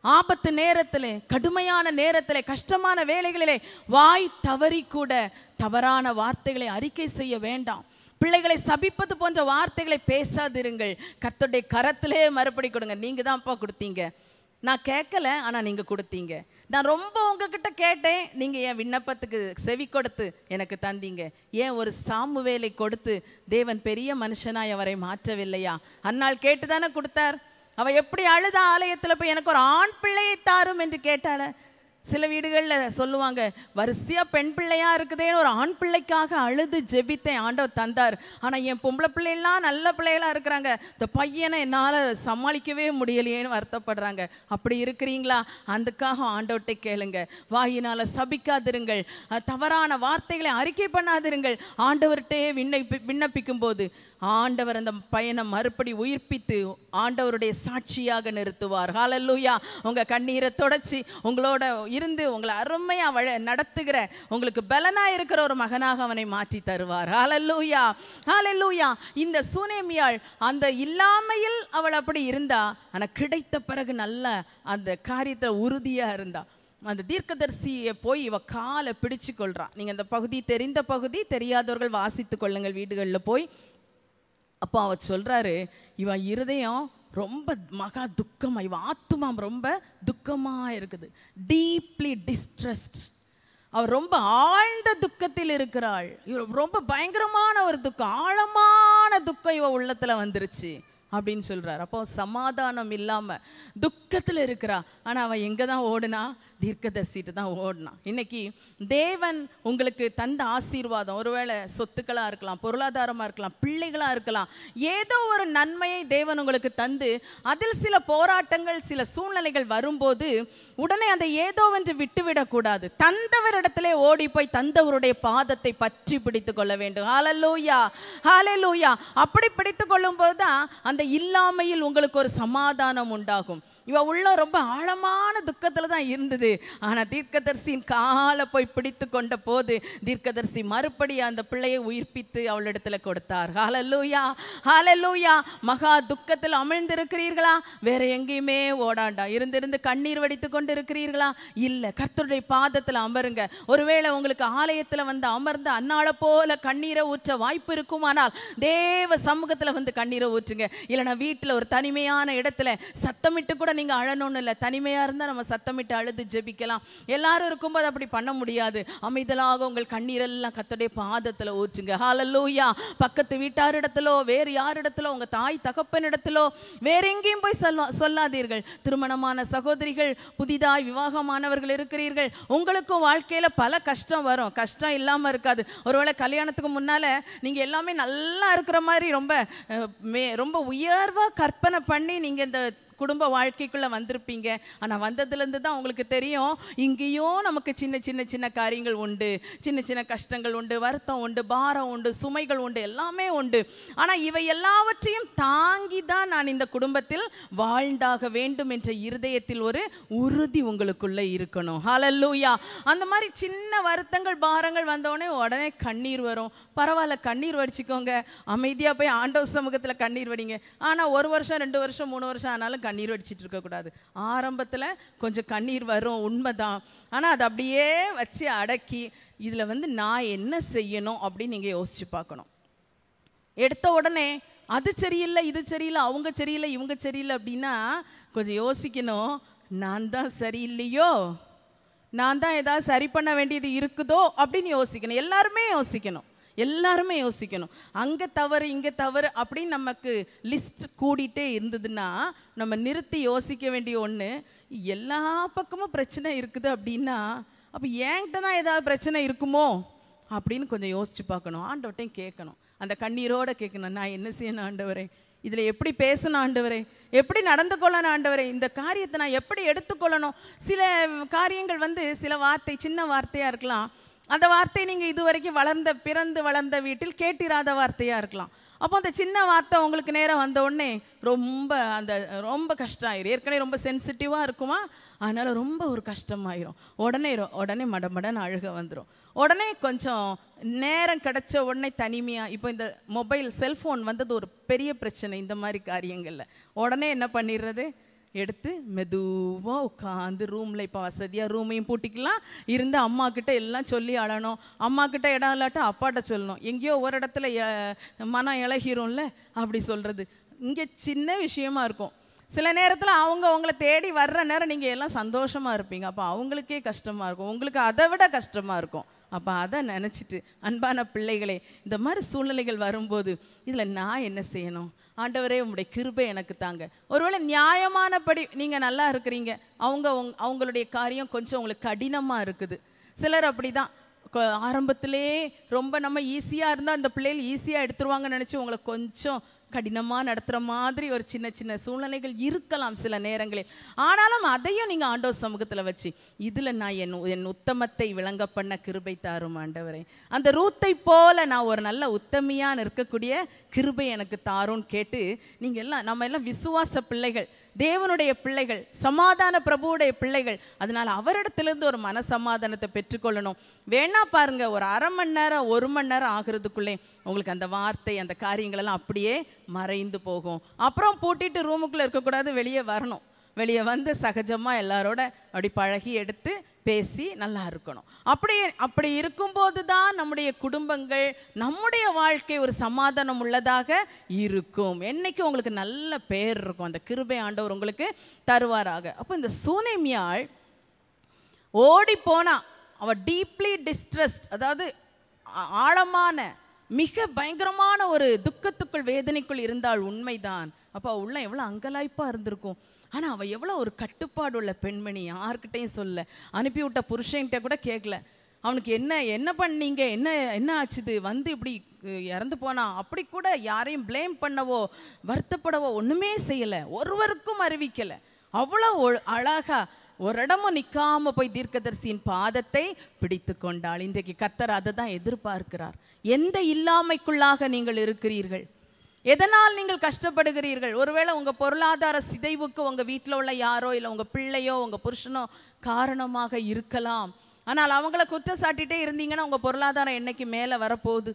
ஆபத்து நேரத்திலே கடுமையான நேரத்திலே கஷ்டமான வேலைகளிலே வாய் தவறி கூட தவறான வார்த்தைகளை அறிக்கை செய்ய வேண்டாம். பிள்ளைகளை சபிப்பது போன்ற வார்த்தைகளை பேசாதிருங்கள். கர்த்தருடைய கரத்திலே மறுபடி கொடுங்க. நீங்க தான்ப்பா கொடுத்தீங்க. நான் கேட்கல ஆனா நீங்க கொடுத்தீங்க. நான் ரொம்ப உங்ககிட்ட கேட்டேன். நீங்க என் விண்ணப்பத்துக்கு செவி கொடுத்து எனக்கு தந்தீங்க. ஏன் ஒரு சாமுவேலை கொடுத்து தேவன் பெரிய மனுஷனாய் அவரை மாற்றவில்லையா? அந்நாள் கேட்டுதானே கொடுத்தார். அவள் எப்படி அழுத ஆலயத்துல போய் எனக்கு ஒரு ஆண் பிள்ளையை தாரும் என்று கேட்டாள? சில வீடுகளில் சொல்லுவாங்க வரிசையா பெண் பிள்ளையா இருக்குதேன்னு ஒரு ஆண் பிள்ளைக்காக அழுது ஜெபித்தேன் ஆண்டவர் தந்தார். ஆனா என் பொம்பளை பிள்ளைலாம் நல்ல பிள்ளைகளா இருக்கிறாங்க. இந்த பையனை என்னால் சமாளிக்கவே முடியலையேன்னு வருத்தப்படுறாங்க. அப்படி இருக்கிறீங்களா? அதுக்காக ஆண்டவர்கிட்ட கேளுங்க. வாயினால் சபிக்காதிருங்கள். தவறான வார்த்தைகளை அறிக்கை பண்ணாதிருங்கள். ஆண்டவர்கிட்டே விண்ணப்பி விண்ணப்பிக்கும் போது ஆண்டவர் அந்த பையனை மறுபடி உயிர்ப்பித்து ஆண்டவருடைய சாட்சியாக நிறுத்துவார். ஹாலல்லூயா உங்க கண்ணீரை தொடச்சி உங்களோட இருந்து உங்களை அருமையா வழ நடத்துகிற உங்களுக்கு பலனா இருக்கிற ஒரு மகனாக அவனை மாற்றி தருவார். ஹாலல்லூயா ஹாலல்லூயா இந்த சூனேமியாள் அந்த இல்லாமையில் அவள் அப்படி இருந்தா ஆனா கிடைத்த பிறகு நல்ல அந்த காரியத்தை உறுதியா இருந்தா. அந்த தீர்க்கதரிசியை போய் இவ காலை பிடிச்சு கொள்றான் நீங்க அந்த பகுதி தெரிந்த பகுதி தெரியாதவர்கள் வாசித்துக் கொள்ளுங்கள் வீடுகளில் போய். அப்போ அவர் சொல்றாரு இவன் இருதயம் ரொம்ப மகா துக்கமாக இவன் ஆத்துமா ரொம்ப துக்கமா இருக்குது. டீப்லி டிஸ்ட்ரஸ்ட் அவர் ரொம்ப ஆழ்ந்த துக்கத்தில் இருக்கிறாள். இவ ரொம்ப பயங்கரமான ஒரு துக்கம் ஆழமான துக்கம் இவ உள்ளத்துல வந்துருச்சு. அப்படின்னு சொல்கிறார் அப்போ சமாதானம் இல்லாம துக்கத்துல இருக்கிறா. ஆனா அவன் எங்கே தான் ஓடுனா? தீர்க்கதர்சிட்டு தான் ஓடினா. இன்னைக்கு தேவன் உங்களுக்கு தந்த ஆசீர்வாதம். ஒருவேளை சொத்துக்களா இருக்கலாம் பொருளாதாரமா இருக்கலாம் பிள்ளைகளா இருக்கலாம். ஏதோ ஒரு நன்மையை தேவன் உங்களுக்கு தந்து அதில் சில போராட்டங்கள் சில சூழ்நிலைகள் வரும்போது உடனே அதை ஏதோவென்று விட்டுவிடக்கூடாது தந்தவரிடத்திலே ஓடி போய் தந்தவருடைய பாதத்தை பற்றி பிடித்து கொள்ள வேண்டும். ஹalleluya ஹalleluya அப்படி பிடித்து கொள்ளும்போது தான் அந்த இல்லாமையில் உங்களுக்கு ஒரு சமாதானம் உண்டாகும். இவ உள்ள ரொம்ப ஆழமான துக்கத்துல தான் இருந்தது. ஆனா தீர்க்கதர்சியின் காலை போய் பிடித்து கொண்ட போது தீர்க்கதர்சி மறுபடி அந்த பிள்ளையை உயிர்ப்பித்து அவளிடத்துல கொடுத்தார். ஹalleluya ஹalleluya மகா துக்கத்தில் அமிழ்ந்திருக்கிறீர்களா? வேற எங்கேயுமே ஓடாண்டா? இருந்திருந்து கண்ணீர் வடித்து கொண்டு இருக்கிறீர்களா இல்ல கர்த்தருடைய பாதத்துல அமருங்க. ஒருவேளை உங்களுக்கு ஆலயத்துல வந்து அமர்ந்து அன்னால போல கண்ணீரை ஊற்ற வாய்ப்பு இருக்குமானால் தேவ சமூகத்துல வந்து கண்ணீரை ஊற்றுங்க. இல்லைன்னா வீட்டுல ஒரு தனிமையான இடத்துல சத்தமிட்டு கூட கூட நீங்க அழணும்னு இல்லை. தனிமையா இருந்தா நம்ம சத்தமிட்டு அழுது ஜெபிக்கலாம். எல்லாரும் இருக்கும்போது அப்படி பண்ண முடியாது. அமைதலாக உங்கள் கண்ணீரெல்லாம் கத்தோடைய பாதத்துல ஊற்றுங்க. ஹாலல்லூயா பக்கத்து வீட்டாரிடத்திலோ வேறு யாரிடத்திலோ உங்க தாய் தகப்பனிடத்திலோ வேற எங்கேயும் போய் சொல்ல சொல்லாதீர்கள். திருமணமான சகோதரிகள் புதிதாய் விவாகமானவர்கள் இருக்கிறீர்கள். உங்களுக்கும் வாழ்க்கையில பல கஷ்டம் வரும். கஷ்டம் இல்லாம இருக்காது. ஒருவேளை கல்யாணத்துக்கு முன்னால நீங்க எல்லாமே நல்லா இருக்கிற மாதிரி ரொம்ப ரொம்ப உயர்வா கற்பனை பண்ணி நீங்க இந்த குடும்ப வாழ்க்கைக்குள்ளே வந்திருப்பீங்க. ஆனால் வந்ததுலேருந்து தான் உங்களுக்கு தெரியும் இங்கேயும் நமக்கு சின்ன சின்ன சின்ன காரியங்கள் உண்டு. சின்ன சின்ன கஷ்டங்கள் உண்டு வருத்தம் உண்டு பாரம் உண்டு சுமைகள் உண்டு எல்லாமே உண்டு. ஆனால் இவை எல்லாவற்றையும் தாங்கி தான் நான் இந்த குடும்பத்தில் வாழ்ந்தாக வேண்டும் என்ற இருதயத்தில் ஒரு உறுதி உங்களுக்குள்ளே இருக்கணும். ஹலல்லூயா அந்த மாதிரி சின்ன வருத்தங்கள் பாரங்கள் வந்தோடனே உடனே கண்ணீர் வரும். பரவாயில்ல கண்ணீர் வடிச்சுக்கோங்க. அமைதியாக போய் ஆண்டவர் சமூகத்தில் கண்ணீர் வடிங்க. ஆனால் ஒரு வருஷம் ரெண்டு வருஷம் மூணு வருஷம் ஆனாலும் கண்ணீர் வடிச்சிட்டு இருக்கக்கூடாது ஆரம்பத்தில் கொஞ்சம் கண்ணீர் வரும் உண்மைதான். ஆனால் அதை அப்படியே வச்சு அடக்கி இதில் வந்து நான் என்ன செய்யணும் அப்படின்னு நீங்கள் யோசிச்சு பார்க்கணும். எடுத்த உடனே அது சரியில்லை இது சரியில்லை அவங்க சரியில்லை இவங்க சரியில்லை அப்படின்னா கொஞ்சம் யோசிக்கணும் நான் தான் சரியில்லையோ? நான் தான் ஏதாவது சரி பண்ண வேண்டியது இருக்குதோ? அப்படின்னு யோசிக்கணும். எல்லாருமே யோசிக்கணும். எல்லாருமே யோசிக்கணும். அங்கே தவறு இங்கே தவறு அப்படின்னு நமக்கு லிஸ்ட் கூடிட்டே இருந்ததுன்னா நம்ம நிறுத்தி யோசிக்க வேண்டிய ஒன்று எல்லா பக்கமும் பிரச்சனை இருக்குது அப்படின்னா அப்போ என்கிட்ட தான் ஏதாவது பிரச்சனை இருக்குமோ? அப்படின்னு கொஞ்சம் யோசிச்சு பார்க்கணும். ஆண்டவர்கிட்டையும் கேட்கணும். அந்த கண்ணீரோட கேட்கணும். நான் என்ன செய்யணும் ஆண்டவரே? இதில் எப்படி பேசணும் ஆண்டவரே? எப்படி நடந்து கொள்ளணும் ஆண்டவரே? இந்த காரியத்தை நான் எப்படி எடுத்துக்கொள்ளணும்? சில காரியங்கள் வந்து சில வார்த்தை சின்ன வார்த்தையாக இருக்கலாம். அந்த வார்த்தை நீங்கள் இதுவரைக்கும் வளர்ந்த பிறந்து வளர்ந்த வீட்டில் கேட்டிராத வார்த்தையாக இருக்கலாம். அப்போ அந்த சின்ன வார்த்தை உங்களுக்கு நேரம் வந்த உடனே ரொம்ப அந்த ரொம்ப கஷ்டம் ஆயிரும் ஏற்கனவே ரொம்ப சென்சிட்டிவாக இருக்குமா? அதனால் ரொம்ப ஒரு கஷ்டமாயிரும். உடனே ரொ- உடனே மடமடன்னு அழுக வந்துடும் உடனே கொஞ்சம் நேரம் கிடைச்ச உடனே தனிமையாக இப்போ இந்த மொபைல் செல்ஃபோன் வந்தது ஒரு பெரிய பிரச்சனை இந்த மாதிரி காரியங்களில். உடனே என்ன பண்ணிடுறது? எடுத்து மெதுவாக உட்காந்து ரூமில் இப்போ வசதியாக ரூமையும் பூட்டிக்கலாம். இருந்து அம்மா கிட்ட எல்லாம் சொல்லி அழணும். அம்மா கிட்ட இடம் இல்லாட்டா அப்பாட்ட சொல்லணும். எங்கேயோ ஒரு இடத்துல எ- மனம் இழகிரும்ல அப்படி சொல்கிறது இங்கே சின்ன விஷயமா இருக்கும். சில நேரத்தில் அவங்க உங்களை தேடி வர்ற நேரம் நீங்கள் எல்லாம் சந்தோஷமாக இருப்பீங்க. அப்போ அவங்களுக்கே கஷ்டமாக இருக்கும். உங்களுக்கு அதை விட கஷ்டமாக இருக்கும். அப்போ அதை நினச்சிட்டு அன்பான பிள்ளைகளே இந்த மாதிரி சூழ்நிலைகள் வரும்போது இதில் நான் என்ன செய்யணும்? ஆண்டவரே உங்களுடைய கிருபை எனக்கு தாங்க. ஒருவேளை நியாயமானபடி நீங்கள் நல்லா இருக்கிறீங்க அவங்க உங்- அவங்களுடைய காரியம் கொஞ்சம் உங்களுக்கு கடினமாக இருக்குது. சிலர் அப்படி தான் ஆரம்பத்திலே ரொம்ப நம்ம ஈஸியாக இருந்தால் அந்த பிள்ளைகள் ஈஸியாக எடுத்துருவாங்கன்னு நினச்சி உங்களை கொஞ்சம் கடினமாக நடத்துகிற மாதிரி ஒரு சின்ன சின்ன சூழ்நிலைகள் இருக்கலாம் சில நேரங்களில். ஆனாலும் அதையும் நீங்கள் ஆண்டோர் சமூகத்தில் வச்சு இதில் நான் என் என் உத்தமத்தை விளங்க பண்ண கிருபை தாரும் ஆண்டவரே. அந்த ரூத்தை போல நான் ஒரு நல்ல உத்தமியாக இருக்கக்கூடிய கிருபை எனக்கு தாரும்னு கேட்டு நீங்கள் எல்லாம் நம்ம எல்லாம் விசுவாச பிள்ளைகள். தேவனுடைய பிள்ளைகள் சமாதான பிரபுவுடைய பிள்ளைகள் அதனால அவரிடத்துலேருந்து ஒரு மன சமாதானத்தை பெற்றுக்கொள்ளணும். வேணா பாருங்க ஒரு அரை மணி நேரம் ஒரு மணி நேரம் ஆகுறதுக்குள்ளே உங்களுக்கு அந்த வார்த்தை அந்த காரியங்கள் எல்லாம் அப்படியே மறைந்து போகும். அப்புறம் பூட்டிட்டு ரூமுக்குள்ள இருக்கக்கூடாது வெளியே வரணும். வெளியே வந்து சகஜமா எல்லாரோட அப்படி பழகி எடுத்து பேசி நல்லா இருக்கணும். அப்படி அப்படி இருக்கும்போது தான் நம்முடைய குடும்பங்கள் நம்முடைய வாழ்க்கை ஒரு சமாதானம் உள்ளதாக இருக்கும். என்னைக்கு உங்களுக்கு நல்ல பேர் இருக்கும் அந்த கிருபை ஆண்டவர் உங்களுக்கு தருவாராக. அப்போ இந்த சூனைமியாள் ஓடி போனா அவ டீப்லி டிஸ்ட்ரெஸ்ட் அதாவது ஆ- ஆழமான மிக பயங்கரமான ஒரு துக்கத்துக்குள் வேதனைக்குள் இருந்தால் உண்மைதான். அப்போ உள்ள எவ்வளோ அங்கலாய்ப்பா இருந்திருக்கும். ஆனா அவ எவ்வளோ ஒரு கட்டுப்பாடு உள்ள பெண்மணி யார்கிட்டையும் சொல்ல. அனுப்பிவிட்ட புருஷன்கிட்ட கூட கேட்கல அவனுக்கு என்ன என்ன பண்ணீங்க? என்ன என்ன ஆச்சுது? வந்து இப்படி இறந்து போனா அப்படி கூட யாரையும் ப்ளேம் பண்ணவோ வருத்தப்படவோ ஒண்ணுமே செய்யல. ஒருவருக்கும் அறிவிக்கல. அவ்வளோ அழகாக அழகா ஒரு இடமும் நிக்காம போய் தீர்க்கதரிசியின் பாதத்தை பிடித்து கொண்டாள். இன்றைக்கு கர்த்தர் அதை தான் எதிர்பார்க்கிறார். எந்த இல்லாமைக்குள்ளாக நீங்கள் இருக்கிறீர்கள்? எதனால் நீங்கள் கஷ்டப்படுகிறீர்கள்? ஒருவேளை உங்கள் பொருளாதார சிதைவுக்கு உங்கள் வீட்டில் உள்ள யாரோ இல்லை உங்கள் பிள்ளையோ உங்கள் புருஷனோ காரணமாக இருக்கலாம். ஆனால் அவங்கள குற்றம் சாட்டிட்டே இருந்தீங்கன்னா உங்கள் பொருளாதாரம் என்னைக்கு மேலே வரப்போகுது?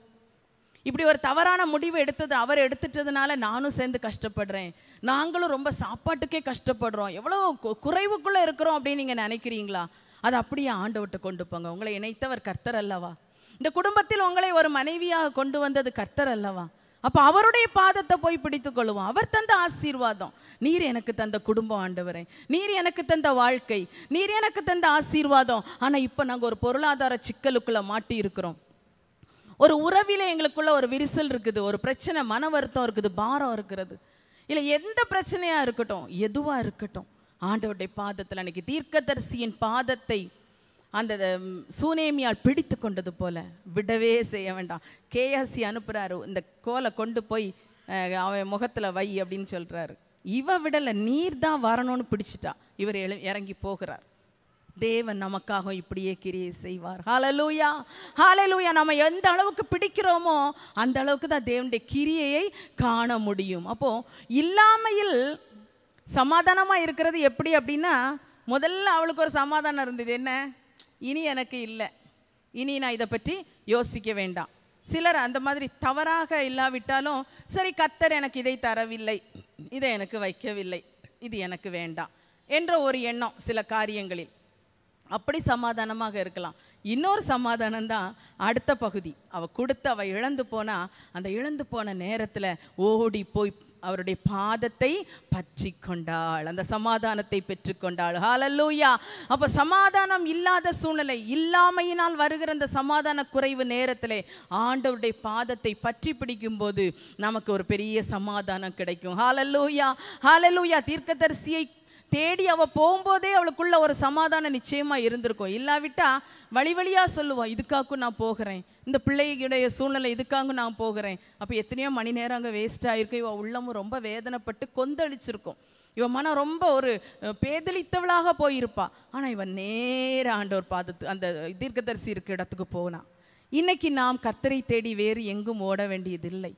இப்படி ஒரு தவறான முடிவு எடுத்தது அவர் எடுத்துட்டதுனால நானும் சேர்ந்து கஷ்டப்படுறேன். நாங்களும் ரொம்ப சாப்பாட்டுக்கே கஷ்டப்படுறோம். எவ்வளோ குறைவுக்குள்ளே இருக்கிறோம் அப்படின்னு நீங்கள் நினைக்கிறீங்களா? அது அப்படியே ஆண்டவர்கிட்ட கொண்டு போங்க. உங்களை இணைத்தவர் கர்த்தர் அல்லவா? இந்த குடும்பத்தில் உங்களை ஒரு மனைவியாக கொண்டு வந்தது கர்த்தர் அல்லவா? அப்போ அவருடைய பாதத்தை போய் பிடித்து கொள்வோம் அவர் தந்த ஆசீர்வாதம். நீர் எனக்கு தந்த குடும்பம் ஆண்டவரே. நீர் எனக்கு தந்த வாழ்க்கை. நீர் எனக்கு தந்த ஆசீர்வாதம். ஆனால் இப்போ நாங்கள் ஒரு பொருளாதார சிக்கலுக்குள்ளே மாட்டி இருக்கிறோம் ஒரு உறவில் எங்களுக்குள்ள ஒரு விரிசல் இருக்குது. ஒரு பிரச்சனை மன வருத்தம் இருக்குது. பாரம் இருக்கிறது. இல்லை எந்த பிரச்சனையாக இருக்கட்டும் எதுவாக இருக்கட்டும் ஆண்டவருடைய பாதத்தில் அன்னைக்கு தீர்க்கதரிசியின் பாதத்தை அந்த சூனேமியால் பிடித்து கொண்டது போல விடவே செய்ய வேண்டாம். கேஎஸ்சி அனுப்புகிறாரு இந்த கோலை கொண்டு போய் அவன் முகத்துல வை அப்படின்னு சொல்றாரு. இவ விடலை நீர் தான் வரணும்னு பிடிச்சிட்டா. இவர் எழு இறங்கி போகிறார். தேவன் நமக்காக இப்படியே கிரியை செய்வார். ஹாலலூயா ஹாலலூயா நம்ம எந்த அளவுக்கு பிடிக்கிறோமோ அந்த அளவுக்கு தான் தேவனுடைய கிரியையை காண முடியும். அப்போ இல்லாமையில் சமாதானமா இருக்கிறது எப்படி அப்படின்னா முதல்ல அவளுக்கு ஒரு சமாதானம் இருந்தது. என்ன? இனி எனக்கு இல்லை. இனி நான் இதை பற்றி யோசிக்க வேண்டாம். சிலர் அந்த மாதிரி தவறாக இல்லாவிட்டாலும் சரி கத்தர் எனக்கு இதை தரவில்லை. இதை எனக்கு வைக்கவில்லை. இது எனக்கு வேண்டாம் என்ற ஒரு எண்ணம் சில காரியங்களில். அப்படி சமாதானமாக இருக்கலாம். இன்னொரு சமாதானம் தான் அடுத்த பகுதி. அவள் கொடுத்து அவள் இழந்து போனால் அந்த இழந்து போன நேரத்தில் ஓடி போய் அவருடைய பாதத்தை பற்றி கொண்டாள் அந்த சமாதானத்தை பெற்றுக்கொண்டாள். ஹாலல்லூயா அப்ப சமாதானம் இல்லாத சூழ்நிலை இல்லாமையினால் வருகிற அந்த சமாதான குறைவு நேரத்தில் ஆண்டவருடைய பாதத்தை பற்றி பிடிக்கும் போது நமக்கு ஒரு பெரிய சமாதானம் கிடைக்கும். ஹாலல்லூயா ஹாலல்லூயா தீர்க்கதரிசியை தேடி அவள் போகும்போதே அவளுக்குள்ள ஒரு சமாதானம் நிச்சயமா இருந்திருக்கும். இல்லாவிட்டா வழி வழியா சொல்லுவாள் இதுக்காக்கும் நான் போகிறேன். இந்த பிள்ளைகளுடைய சூழ்நிலை இதுக்காக நான் போகிறேன். அப்போ எத்தனையோ மணி நேரம் அங்கே வேஸ்ட் ஆகிருக்கு இவள் உள்ளமும் ரொம்ப வேதனைப்பட்டு கொந்தளிச்சிருக்கும். இவன் மனம் ரொம்ப ஒரு பேதளித்தவளாக பேதலித்தவளாக போயிருப்பா. ஆனால் இவன் நேர ஆண்டவர் பாதத்து அந்த தீர்க்கதரிசி இருக்க இடத்துக்கு போனா. இன்னைக்கு நாம் கத்தரை தேடி வேறு எங்கும் ஓட வேண்டியதில்லை.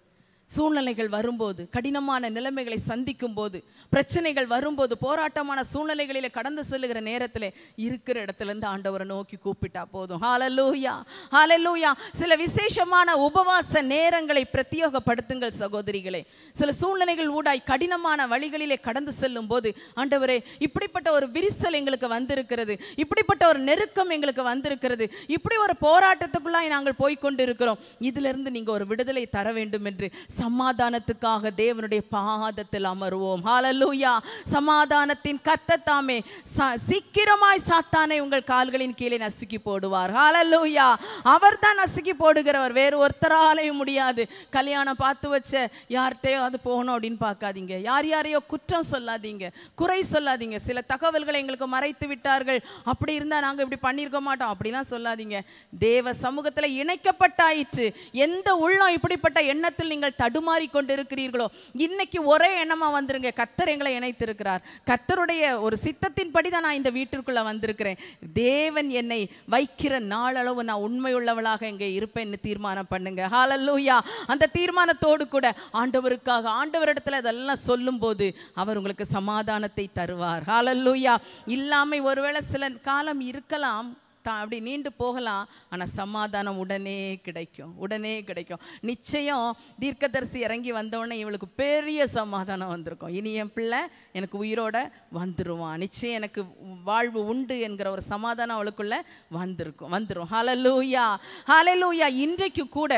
சூழ்நிலைகள் வரும்போது கடினமான நிலைமைகளை சந்திக்கும் போது பிரச்சனைகள் வரும்போது போராட்டமான சூழ்நிலைகளில் கடந்து செல்லுகிற நேரத்தில் இருக்கிற இடத்துல இருந்து ஆண்டவரை நோக்கி கூப்பிட்டா போதும். ஹாலலூயா ஹாலலூயா சில விசேஷமான உபவாச நேரங்களை பிரத்யோகப்படுத்துங்கள் சகோதரிகளே. சில சூழ்நிலைகள் ஊடாய் கடினமான வழிகளிலே கடந்து செல்லும் போது ஆண்டவரே இப்படிப்பட்ட ஒரு விரிசல் எங்களுக்கு வந்திருக்கிறது. இப்படிப்பட்ட ஒரு நெருக்கம் எங்களுக்கு வந்திருக்கிறது. இப்படி ஒரு போராட்டத்துக்குள்ளாய் நாங்கள் போய்க்கொண்டு இருக்கிறோம் இதிலிருந்து நீங்க ஒரு விடுதலை தர வேண்டும் என்று சமாதானத்துக்காக தேவனுடைய பாதத்தில் அமருவோம். ஹாலலூயா சமாதானத்தின் கத்தத்தாமே ச- சீக்கிரமாய் சாத்தானை உங்கள் கால்களின் கீழே நசுக்கி போடுவார். ஹalleluya அவர்தான் நசுக்கி போடுகிறவர். வேறு ஒருத்தராலையும் முடியாது. கல்யாணம் பார்த்து வச்ச யார்கிட்டயோ அது போகணும் அப்படின்னு பார்க்காதீங்க. யார் யாரையோ குற்றம் சொல்லாதீங்க. குறை சொல்லாதீங்க. சில தகவல்களை எங்களுக்கு மறைத்து விட்டார்கள். அப்படி இருந்தா நாங்க இப்படி பண்ணியிருக்க மாட்டோம். அப்படிலாம் சொல்லாதீங்க. தேவ சமூகத்தில் இணைக்கப்பட்டாயிற்று. எந்த உள்ளம் இப்படிப்பட்ட எண்ணத்தில் நீங்கள் தடுமாறி கொண்டிருக்கிறீர்களோ இன்னைக்கு ஒரே எண்ணமா வந்துருங்க. கத்தர் எங்களை இணைத்திருக்கிறார். கத்தருடைய ஒரு சித்தத்தின்படி தான் நான் இந்த வீட்டிற்குள்ளே வந்திருக்கிறேன். தேவன் என்னை வைக்கிற நாளளவு நான் உண்மையுள்ளவளாக இங்கே இருப்பேன்னு தீர்மானம் பண்ணுங்க. ஹாலல்லூயா அந்த தீர்மானத்தோடு கூட ஆண்டவருக்காக ஆண்டவரிடத்தில் அதெல்லாம் சொல்லும்போது அவர் உங்களுக்கு சமாதானத்தை தருவார். ஹாலல்லூயா இல்லாமல் ஒருவேளை சில காலம் இருக்கலாம். தான் அப்படி நீண்டு போகலாம். ஆனால் சமாதானம் உடனே கிடைக்கும். உடனே கிடைக்கும். நிச்சயம் தீர்க்கதரிசி இறங்கி வந்தவுடனே இவளுக்கு பெரிய சமாதானம் வந்திருக்கும். இனி என் பிள்ளை எனக்கு உயிரோட வந்துருவான். நிச்சயம் எனக்கு வாழ்வு உண்டு என்கிற ஒரு சமாதானம் அவளுக்குள்ள வந்திருக்கும். வந்துரும். ஹலலூயா ஹலலூயா இன்றைக்கு கூட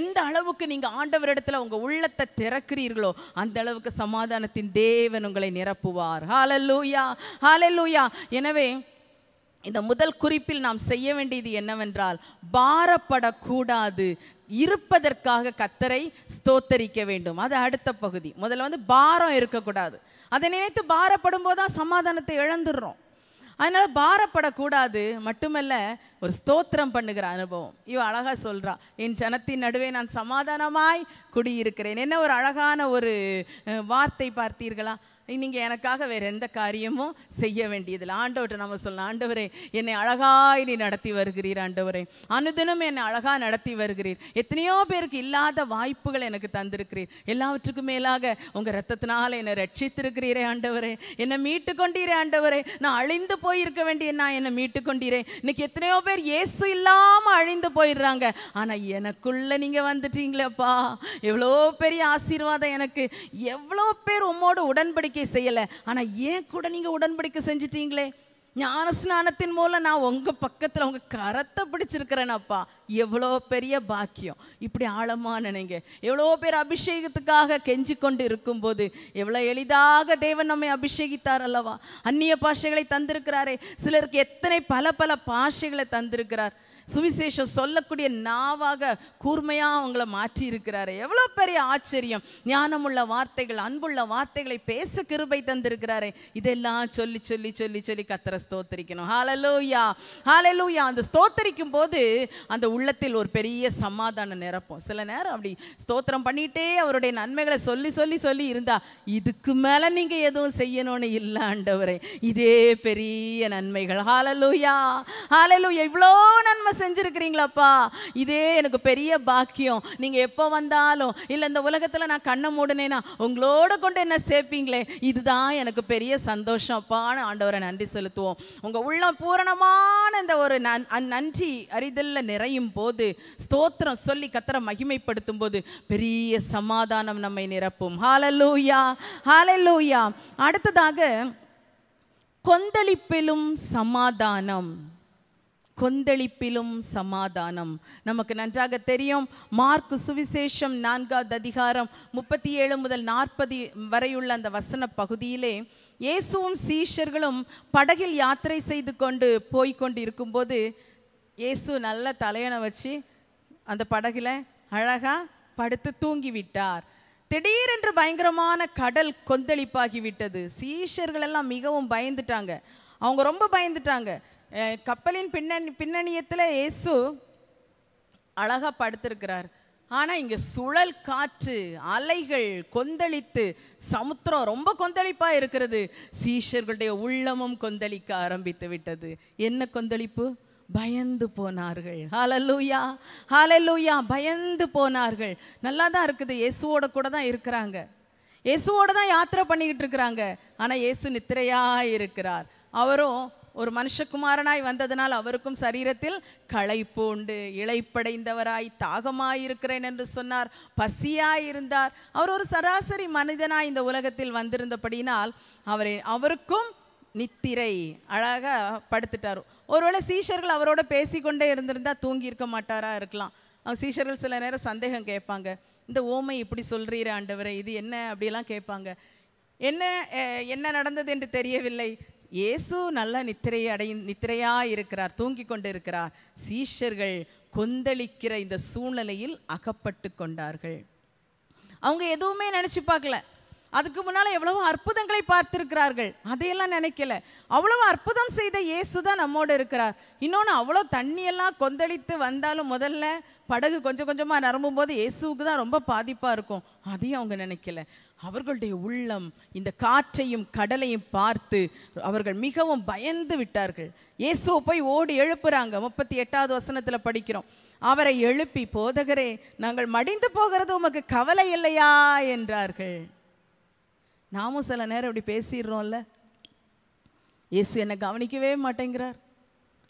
எந்த அளவுக்கு நீங்கள் ஆண்டவரிடத்தில் உங்க உள்ளத்தை திறக்கிறீர்களோ அந்த அளவுக்கு சமாதானத்தின் தேவன் உங்களை நிரப்புவார். ஹalleluya ஹalleluya எனவே இந்த முதல் குறிப்பில் நாம் செய்ய வேண்டியது என்னவென்றால் பாரப்படக்கூடாது. இருப்பதற்காக கத்தரை ஸ்தோத்தரிக்க வேண்டும். அது அடுத்த பகுதி. முதல்ல வந்து பாரம் இருக்கக்கூடாது. அதை நினைத்து பாரப்படும் போது தான் சமாதானத்தை இழந்துடுறோம். அதனால் பாரப்படக்கூடாது. மட்டுமல்ல ஒரு ஸ்தோத்திரம் பண்ணுகிற அனுபவம். இவ அழகாக சொல்கிறா என் ஜனத்தின் நடுவே நான் சமாதானமாய் குடியிருக்கிறேன். என்ன ஒரு அழகான ஒரு வார்த்தை பார்த்தீர்களா? நீங்கள் எனக்காக வேற எந்த காரியமும் செய்ய வேண்டியதில்லை. ஆண்டவர்கிட்ட நம்ம சொல்லலாம் ஆண்டவரே என்னை அழகாய் நீ நடத்தி வருகிறீர் ஆண்டவரே. அனுதினம் என்னை அழகா நடத்தி வருகிறீர். எத்தனையோ பேருக்கு இல்லாத வாய்ப்புகள் எனக்கு தந்திருக்கிறீர். எல்லாவற்றுக்கும் மேலாக உங்கள் ரத்தத்தினால என்னை ரட்சித்திருக்கிறீரே ஆண்டவரே. என்னை மீட்டு கொண்டீரே ஆண்டவரே. நான் அழிந்து போயிருக்க வேண்டிய நான் என்னை மீட்டு கொண்டீரே இன்னைக்கு எத்தனையோ பேர் இயேசு இல்லாமல் அழிந்து போயிடுறாங்க. ஆனால் எனக்குள்ள நீங்கள் வந்துட்டீங்களேப்பா. எவ்வளோ பெரிய ஆசீர்வாதம் எனக்கு. எவ்வளோ பேர் உம்மோடு உடன்படிக்கை செய்யல. ஆனா ஏன் கூட நீங்க உடன்படிக்கை செஞ்சிட்டீங்களே? ஞான ஸ்நானத்தின் மூலம் நான் உங்க பக்கத்துல உங்க கரத்தை பிடிச்சிருக்கிறேனப்பா. எவ்வளோ பெரிய பாக்கியம். இப்படி ஆழமா நினைங்க. எவ்வளோ பேர் அபிஷேகத்துக்காக கெஞ்சி கொண்டு இருக்கும்போது எவ்வளோ எளிதாக தேவன் நம்மை அபிஷேகித்தார் அல்லவா? அந்நிய பாஷைகளை தந்திருக்கிறாரே. சிலருக்கு எத்தனை பல பல பாஷைகளை தந்திருக்கிறார். சுவிசேஷம் சொல்லக்கூடிய நாவாக கூர்மையா அவங்கள மாற்றி இருக்கிறாரு எவ்வளோ பெரிய ஆச்சரியம். ஞானமுள்ள வார்த்தைகள் அன்புள்ள வார்த்தைகளை பேச கிருபை தந்திருக்கிறாரு. இதெல்லாம் சொல்லி சொல்லி சொல்லி சொல்லி கத்தரை ஸ்தோத்தரிக்கணும். ஹாலலூயா ஹாலலூயா அந்த ஸ்தோத்தரிக்கும் போது அந்த உள்ளத்தில் ஒரு பெரிய சமாதானம் நிரப்பும். சில நேரம் அப்படி ஸ்தோத்திரம் பண்ணிட்டே அவருடைய நன்மைகளை சொல்லி சொல்லி சொல்லி இருந்தா இதுக்கு மேல நீங்க எதுவும் செய்யணும்னு இல்லை ஆண்டவரே. இதே பெரிய நன்மைகள். ஹாலலூயா ஹாலலூயா இவ்வளோ நன்மை செஞ்சிருக்கிறீங்களாப்பா? இதே எனக்கு பெரிய பாக்கியம். நீங்க எப்போ வந்தாலும் இல்ல இந்த உலகத்துல நான் கண்ணை மூடினேன்னா உங்களோட கொண்டு என்ன சேர்ப்பீங்களே. இதுதான் எனக்கு பெரிய சந்தோஷம்ப்பான்னு ஆண்டவரை நன்றி செலுத்துவோம். உங்க உள்ள பூரணமான இந்த ஒரு நன்- நன்றி அறிதல்ல நிறையும் போது ஸ்தோத்திரம் சொல்லி கத்திர மகிமைப்படுத்தும் போது பெரிய சமாதானம் நம்மை நிரப்பும். ஹாலலூயா ஹாலலூயா அடுத்ததாக கொந்தளிப்பிலும் சமாதானம். கொந்தளிப்பிலும் சமாதானம். நமக்கு நன்றாக தெரியும். மார்க் சுவிசேஷம் நான்காவது அதிகாரம் முப்பத்தி ஏழு முதல் நாற்பது வரையுள்ள அந்த வசன பகுதியிலே இயேசுவும் சீஷர்களும் படகில் யாத்திரை செய்து கொண்டு போய்கொண்டு இருக்கும்போது இயேசு நல்ல தலையணை வச்சு அந்த படகில் அழகா படுத்து தூங்கி விட்டார் திடீரென்று பயங்கரமான கடல் கொந்தளிப்பாகி விட்டது. சீஷர்கள் எல்லாம் மிகவும் பயந்துட்டாங்க. அவங்க ரொம்ப பயந்துட்டாங்க. கப்பலின் பின்னணி பின்னணியத்தில் இயேசு அழகா படுத்திருக்கிறார். ஆனா இங்க சுழல் காற்று அலைகள் கொந்தளித்து சமுத்திரம் ரொம்ப கொந்தளிப்பா இருக்கிறது. சீஷர்களுடைய உள்ளமும் கொந்தளிக்க ஆரம்பித்து விட்டது. என்ன கொந்தளிப்பு? பயந்து போனார்கள். ஹalleluya ஹalleluya பயந்து போனார்கள். நல்லா தான் இருக்குது. இயேசுவோட கூட தான் இருக்கிறாங்க. இயேசுவோட தான் யாத்திரை பண்ணிக்கிட்டு இருக்கிறாங்க. ஆனா இயேசு நித்திரையா இருக்கிறார். அவரும் ஒரு மனுஷகுமாரனாய் வந்ததனால் அவருக்கும் சரீரத்தில் களைப்பு உண்டு. இளைப்படைந்தவராய் தாகமாய் இருக்கிறேன் என்று சொன்னார். பசியாய் இருந்தார் அவர் ஒரு சராசரி மனிதனாய் இந்த உலகத்தில் வந்திருந்தபடினால் அவரை அவருக்கும் நித்திரை அழகாக படுத்துட்டார். ஒருவேளை சீஷர்கள் அவரோட பேசிக்கொண்டே இருந்திருந்தா தூங்கி இருக்க மாட்டாரா இருக்கலாம். சீஷர்கள் சில நேரம் சந்தேகம் கேட்பாங்க. இந்த ஓமை இப்படி சொல்றீரே ஆண்டவரை இது என்ன அப்படிலாம் கேட்பாங்க. என்ன என்ன நடந்தது என்று தெரியவில்லை. இயேசு நல்ல நித்திரையை அடை நித்திரையா இருக்கிறார் தூங்கி கொண்டு இருக்கிறார் சீஷர்கள் கொந்தளிக்கிற இந்த சூழ்நிலையில் அகப்பட்டு கொண்டார்கள். அவங்க எதுவுமே நினைச்சு பார்க்கல. அதுக்கு முன்னால எவ்வளவு அற்புதங்களை பார்த்திருக்கிறார்கள். அதையெல்லாம் நினைக்கல. அவ்வளவு அற்புதம் செய்த இயேசு தான் நம்மோடு இருக்கிறார். இன்னொன்று அவ்வளோ தண்ணியெல்லாம் கொந்தளித்து வந்தாலும் முதல்ல படகு கொஞ்சம் கொஞ்சமாக நிரம்பும் போது இயேசுவுக்கு தான் ரொம்ப பாதிப்பாக இருக்கும். அதையும் அவங்க நினைக்கல. அவர்களுடைய உள்ளம் இந்த காற்றையும் கடலையும் பார்த்து அவர்கள் மிகவும் பயந்து விட்டார்கள். இயேசுவை போய் ஓடி எழுப்புறாங்க. முப்பத்தி எட்டாவது வசனத்தில் படிக்கிறோம். அவரை எழுப்பி போதகரே நாங்கள் மடிந்து போகிறது உமக்கு கவலை இல்லையா? என்றார்கள். நாமும் சில நேரம் இப்படி பேசிடுறோம்ல. இயேசு என்னை கவனிக்கவே மாட்டேங்கிறார்.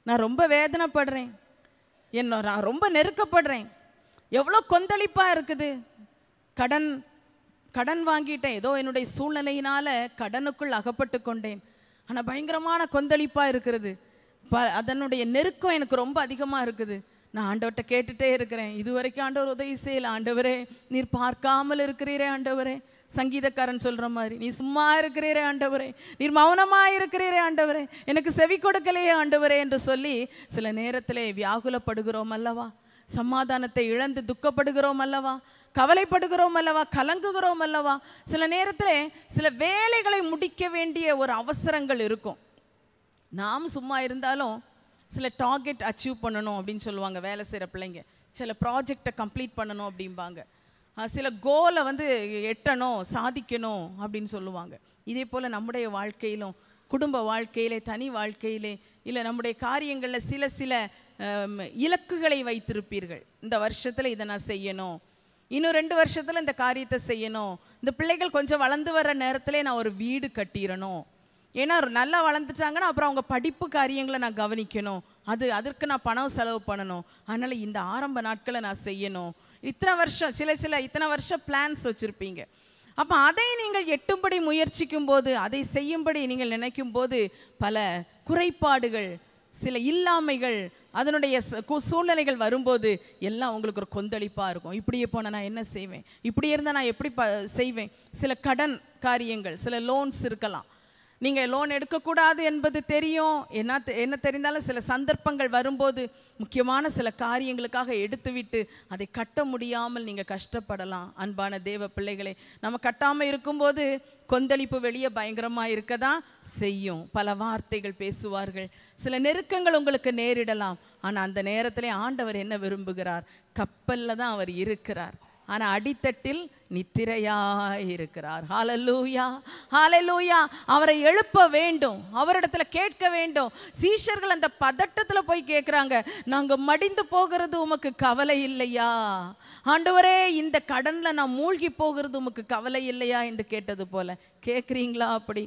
நான் ரொம்ப வேதனைப்படுறேன். என்ன நான் ரொம்ப நெருக்கப்படுறேன். எவ்வளோ கொந்தளிப்பாக இருக்குது. கடன் கடன் வாங்கிட்டேன். ஏதோ என்னுடைய சூழ்நிலையினால கடனுக்குள் அகப்பட்டு கொண்டேன். ஆனால் பயங்கரமான கொந்தளிப்பாக இருக்கிறது. ப அதனுடைய நெருக்கம் எனக்கு ரொம்ப அதிகமாக இருக்குது. நான் ஆண்டவர்கிட்ட கேட்டுட்டே இருக்கிறேன். இது வரைக்கும் ஆண்டவர் உதவி செய்யல. ஆண்டவரே நீர் பார்க்காமல் இருக்கிறீரே ஆண்டவரே. சங்கீதக்காரன் சொல்கிற மாதிரி நீ சும்மா இருக்கிறீரே ஆண்டவரே. நீர் மௌனமாக இருக்கிறீரே ஆண்டவரே. எனக்கு செவி கொடுக்கலையே ஆண்டவரே என்று சொல்லி சில நேரத்தில் வியாகுலப்படுகிறோம் அல்லவா? சமாதானத்தை இழந்து துக்கப்படுகிறோம் அல்லவா? கவலைப்படுகிறோம் அல்லவா? கலங்குகிறோம் அல்லவா? சில நேரத்தில் சில வேலைகளை முடிக்க வேண்டிய ஒரு அவசரங்கள் இருக்கும். நாம் சும்மா இருந்தாலும் சில டார்கெட் அச்சீவ் பண்ணணும் அப்படின்னு சொல்லுவாங்க வேலை செய்கிற பிள்ளைங்க. சில ப்ராஜெக்டை கம்ப்ளீட் பண்ணணும் அப்படிம்பாங்க. சில கோலை வந்து எட்டணும் சாதிக்கணும் அப்படின்னு சொல்லுவாங்க. இதே போல் நம்முடைய வாழ்க்கையிலும் குடும்ப வாழ்க்கையிலே தனி வாழ்க்கையிலே இல்லை நம்முடைய காரியங்களில் சில சில இலக்குகளை வைத்திருப்பீர்கள். இந்த வருஷத்தில் இதை நான் செய்யணும் இன்னும் ரெண்டு வருஷத்தில் இந்த காரியத்தை செய்யணும். இந்த பிள்ளைகள் கொஞ்சம் வளர்ந்து வர நேரத்திலே நான் ஒரு வீடு கட்டிடணும். ஏன்னா நல்லா வளர்ந்துட்டாங்கன்னா அப்புறம் அவங்க படிப்பு காரியங்களை நான் கவனிக்கணும். அது அதற்கு நான் பணம் செலவு பண்ணணும். அதனால் இந்த ஆரம்ப நாட்களை நான் செய்யணும். இத்தனை வருஷம் சில சில இத்தனை வருஷம் பிளான்ஸ் வச்சுருப்பீங்க. அப்போ அதை நீங்கள் எட்டும்படி முயற்சிக்கும் போது அதை செய்யும்படி நீங்கள் நினைக்கும் போது பல குறைபாடுகள் சில இல்லாமைகள் அதனுடைய சூழ்நிலைகள் வரும்போது எல்லாம் உங்களுக்கு ஒரு கொந்தளிப்பாக இருக்கும். இப்படியே போனால் நான் என்ன செய்வேன்? இப்படி இருந்தால் நான் எப்படி ப செய்வேன்? சில கடன் காரியங்கள் சில லோன்ஸ் இருக்கலாம். நீங்கள் லோன் எடுக்கக்கூடாது என்பது தெரியும். என்ன தெ- என்ன தெரிந்தாலும் சில சந்தர்ப்பங்கள் வரும்போது முக்கியமான சில காரியங்களுக்காக எடுத்துவிட்டு அதை கட்ட முடியாமல் நீங்கள் கஷ்டப்படலாம். அன்பான தேவ பிள்ளைகளை நம்ம கட்டாமல் இருக்கும்போது கொந்தளிப்பு வெளியே பயங்கரமாக இருக்க தான் செய்யும். பல வார்த்தைகள் பேசுவார்கள். சில நெருக்கங்கள் உங்களுக்கு நேரிடலாம். ஆனால் அந்த நேரத்திலே ஆண்டவர் என்ன விரும்புகிறார்? கப்பலில் தான் அவர் இருக்கிறார். ஆனால் அடித்தட்டில் நித்திரையாயிருக்கிறார். இருக்கிறார் ஹாலலூயா அவரை எழுப்ப வேண்டும். அவரிடத்துல கேட்க வேண்டும். சீஷர்கள் அந்த பதட்டத்தில் போய் கேட்குறாங்க நாங்கள் மடிந்து போகிறது உமக்கு கவலை இல்லையா? ஆண்டவரே இந்த கடனில் நான் மூழ்கி போகிறது உமக்கு கவலை இல்லையா? என்று கேட்டது போல. கேட்குறீங்களா அப்படி?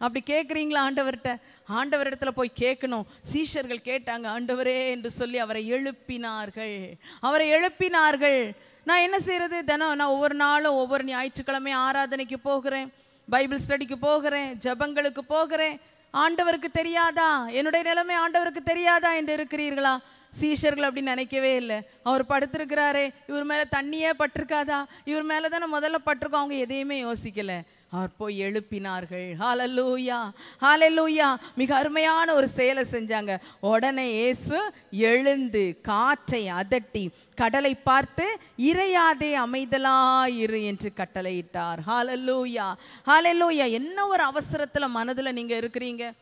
அப்படி கேட்குறீங்களா ஆண்டவர்கிட்ட? ஆண்டவரிடத்துல போய் கேட்கணும் சீஷர்கள் கேட்டாங்க ஆண்டவரே என்று சொல்லி அவரை எழுப்பினார்கள். அவரை எழுப்பினார்கள். நான் என்ன செய்யறது தினம் நான் ஒவ்வொரு நாளும் ஒவ்வொரு ஞாயிற்றுக்கிழமை ஆராதனைக்கு போகிறேன். பைபிள் ஸ்டடிக்கு போகிறேன். ஜெபங்களுக்கு போகிறேன். ஆண்டவருக்கு தெரியாதா? என்னுடைய நிலைமை ஆண்டவருக்கு தெரியாதா என்று இருக்கிறீர்களா? சீஷர்கள் அப்படி நினைக்கவே இல்லை. அவர் படுத்திருக்கிறாரே இவர் மேலே தண்ணியே பட்டிருக்காதா? இவர் மேலே தானே முதல்ல பட்டிருக்கோம். அவங்க எதையுமே யோசிக்கல. அவர் போய் எழுப்பினார்கள். ஹalleluya ஹalleluya மிக அருமையான ஒரு செயலை செஞ்சாங்க. உடனே ஏசு எழுந்து காற்றை அதட்டி கடலை பார்த்து இறையாதே அமைதலாயிரு என்று கட்டளையிட்டார். ஹalleluya ஹாலலூயா என்ன ஒரு அவசரத்துல மனதுல நீங்க இருக்கிறீங்க?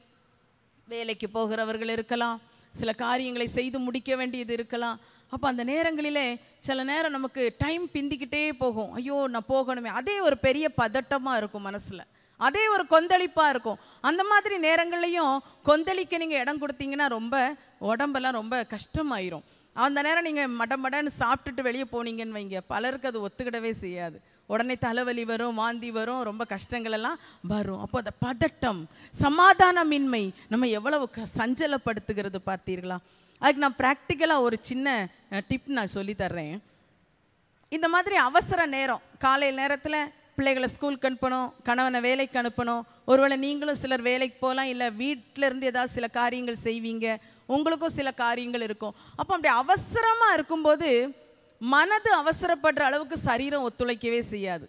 வேலைக்கு போகிறவர்கள் இருக்கலாம். சில காரியங்களை செய்து முடிக்க வேண்டியது இருக்கலாம். அப்போ அந்த நேரங்களிலே சில நேரம் நமக்கு டைம் பிந்திக்கிட்டே போகும். ஐயோ நான் போகணுமே. அதே ஒரு பெரிய பதட்டமாக இருக்கும் மனசில். அதே ஒரு கொந்தளிப்பாக இருக்கும். அந்த மாதிரி நேரங்கள்லையும் கொந்தளிக்க நீங்கள் இடம் கொடுத்தீங்கன்னா ரொம்ப உடம்பெல்லாம் ரொம்ப கஷ்டமாயிரும். அந்த நேரம் நீங்கள் மடமடன்னு சாப்பிட்டுட்டு வெளியே போனீங்கன்னு வைங்க. பலருக்கு அது ஒத்துக்கிடவே செய்யாது. உடனே தலைவலி வரும் வாந்தி வரும் ரொம்ப கஷ்டங்கள் எல்லாம் வரும். அப்போ அந்த பதட்டம் சமாதானமின்மை நம்ம எவ்வளவு க- சஞ்சலப்படுத்துகிறது பார்த்தீர்களா? அதுக்கு நான் ப்ராக்டிக்கலாக ஒரு சின்ன டிப் நான் சொல்லி தர்றேன். இந்த மாதிரி அவசர நேரம் காலை நேரத்தில் பிள்ளைகளை ஸ்கூலுக்கு அனுப்பணும் கணவனை வேலைக்கு அனுப்பணும் ஒருவேளை நீங்களும் சிலர் வேலைக்கு போகலாம் இல்லை வீட்டிலேருந்து ஏதாவது சில காரியங்கள் செய்வீங்க உங்களுக்கும் சில காரியங்கள் இருக்கும். அப்போ அப்படி அவசரமாக இருக்கும்போது மனது அவசரப்படுற அளவுக்கு சரீரம் ஒத்துழைக்கவே செய்யாது.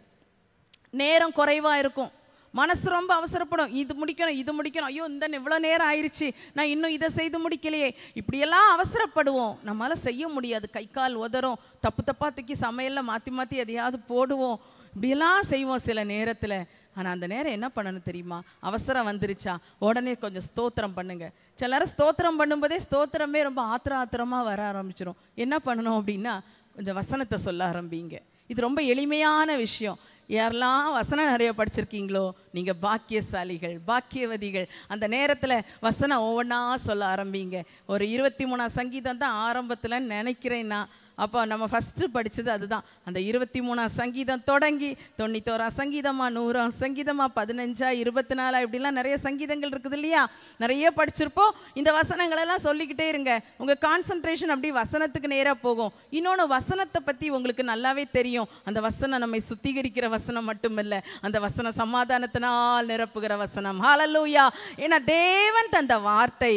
நேரம் குறைவாக இருக்கும். மனசு ரொம்ப அவசரப்படும். இது முடிக்கணும் இது முடிக்கணும். ஐயோ இந்த இவ்வளோ நேரம் ஆயிடுச்சு நான் இன்னும் இதை செய்து முடிக்கலையே. இப்படியெல்லாம் அவசரப்படுவோம். நம்மளால் செய்ய முடியாது. கை கால் உதறும். தப்பு தப்பாக தூக்கி சமையலில் மாற்றி மாற்றி எதையாவது போடுவோம். இப்படியெல்லாம் செய்வோம் சில நேரத்தில். ஆனால் அந்த நேரம் என்ன பண்ணணும் தெரியுமா? அவசரம் வந்துருச்சா? உடனே கொஞ்சம் ஸ்தோத்திரம் பண்ணுங்க. சில நேரம் ஸ்தோத்திரம் பண்ணும்போதே ஸ்தோத்திரமே ரொம்ப ஆத்திர ஆத்திரமாக வர ஆரம்பிச்சிடும் என்ன பண்ணணும் அப்படின்னா கொஞ்சம் வசனத்தை சொல்ல ஆரம்பிங்க. இது ரொம்ப எளிமையான விஷயம். யாரெல்லாம் வசனம் நிறைய படிச்சிருக்கீங்களோ நீங்கள் பாக்கியசாலிகள் பாக்கியவதிகள் அந்த நேரத்தில் வசனம் ஒவ்வொன்றா சொல்ல ஆரம்பிங்க. ஒரு இருபத்தி மூணாம் சங்கீதம் தான் ஆரம்பத்தில் நினைக்கிறேன் நான். அப்போ நம்ம ஃபஸ்ட்டு படித்தது அதுதான். அந்த இருபத்தி மூணாம் சங்கீதம் தொடங்கி தொண்ணூத்தோரா சங்கீதமா நூறாம் சங்கீதமா பதினஞ்சா இருபத்தி நாலா இப்படிலாம் நிறைய சங்கீதங்கள் இருக்குது இல்லையா? நிறைய படிச்சிருப்போம். இந்த வசனங்களெல்லாம் சொல்லிக்கிட்டே இருங்க. உங்கள் கான்சன்ட்ரேஷன் அப்படி வசனத்துக்கு நேராக போகும். இன்னொன்று வசனத்தை பற்றி உங்களுக்கு நல்லாவே தெரியும். அந்த வசனம் நம்மை சுத்திகரிக்கிற வசனம் மட்டுமில்ல. அந்த வசனம் சமாதானத்தினால் நிரப்புகிற வசனம். ஹalleluya ஏன்னா தேவன் தந்த வார்த்தை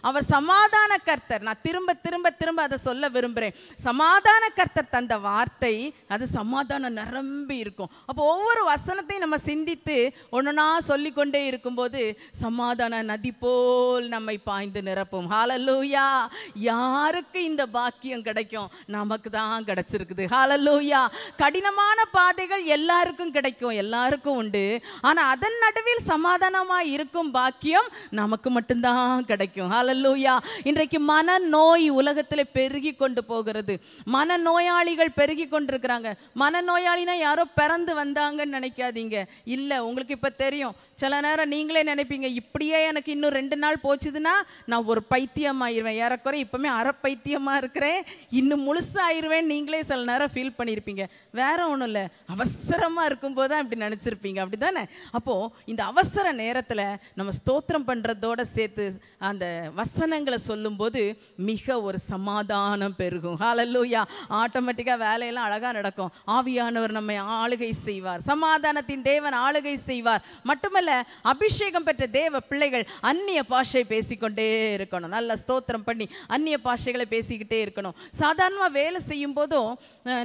அவர் சமாதான கர்த்தர் நான் திரும்ப திரும்ப திரும்ப அதை சொல்ல விரும்புகிறேன் சமாதான கர்த்தர் தந்த வார்த்தை அது சமாதானம் நிரம்பி இருக்கும். அப்போ ஒவ்வொரு வசனத்தையும் நம்ம சிந்தித்து ஒன்றுனா சொல்லிக்கொண்டே இருக்கும்போது சமாதான நதி போல் நம்மை பாய்ந்து நிரப்பும். ஹalleluya யாருக்கு இந்த பாக்கியம் கிடைக்கும்? நமக்கு தான் கிடைச்சிருக்குது. ஹalleluya கடினமான பாதைகள் எல்லாருக்கும் கிடைக்கும் எல்லாருக்கும் உண்டு. ஆனால் அதன் நடுவில் சமாதானமாக இருக்கும் பாக்கியம் நமக்கு மட்டும்தான் கிடைக்கும். ஹாலலூயா இன்றைக்கு மன நோய் உலகத்தில் பெருகி கொண்டு போகிறது. மனநோயாளிகள் பெருகி கொண்டிருக்கிறாங்க. மனநோயாளினா யாரோ பிறந்து வந்தாங்கன்னு நினைக்காதீங்க. இல்லை உங்களுக்கு இப்போ தெரியும். சில நேரம் நீங்களே நினைப்பீங்க இப்படியே எனக்கு இன்னும் ரெண்டு நாள் போச்சுதுன்னா நான் ஒரு பைத்தியம் ஆயிடுவேன் ஏறக்குறை இப்போமே அரை பைத்தியமாக இருக்கிறேன். இன்னும் முழுசாயிருவேன் நீங்களே சில நேரம் ஃபீல் பண்ணியிருப்பீங்க வேற ஒன்றும் இல்லை. அவசரமாக இருக்கும்போது தான் இப்படி அப்படி தானே அப்போது இந்த அவசர நேரத்தில் நம்ம ஸ்தோத்திரம் பண்ணுறதோட சேர்த்து அந்த வசனங்களை சொல்லும்போது மிக ஒரு சமாதானம் பெருகும். ஹாலல்லூயா ஆட்டோமேட்டிக்காக வேலையெல்லாம் அழகாக நடக்கும். ஆவியானவர் நம்மை ஆளுகை செய்வார். சமாதானத்தின் தேவன் ஆளுகை செய்வார். மட்டுமல்ல அபிஷேகம் பெற்ற தேவ பிள்ளைகள் அந்நிய பாஷை பேசிக்கொண்டே இருக்கணும். நல்ல ஸ்தோத்திரம் பண்ணி அந்நிய பாஷைகளை பேசிக்கிட்டே இருக்கணும். சாதாரணமாக வேலை செய்யும் போதும்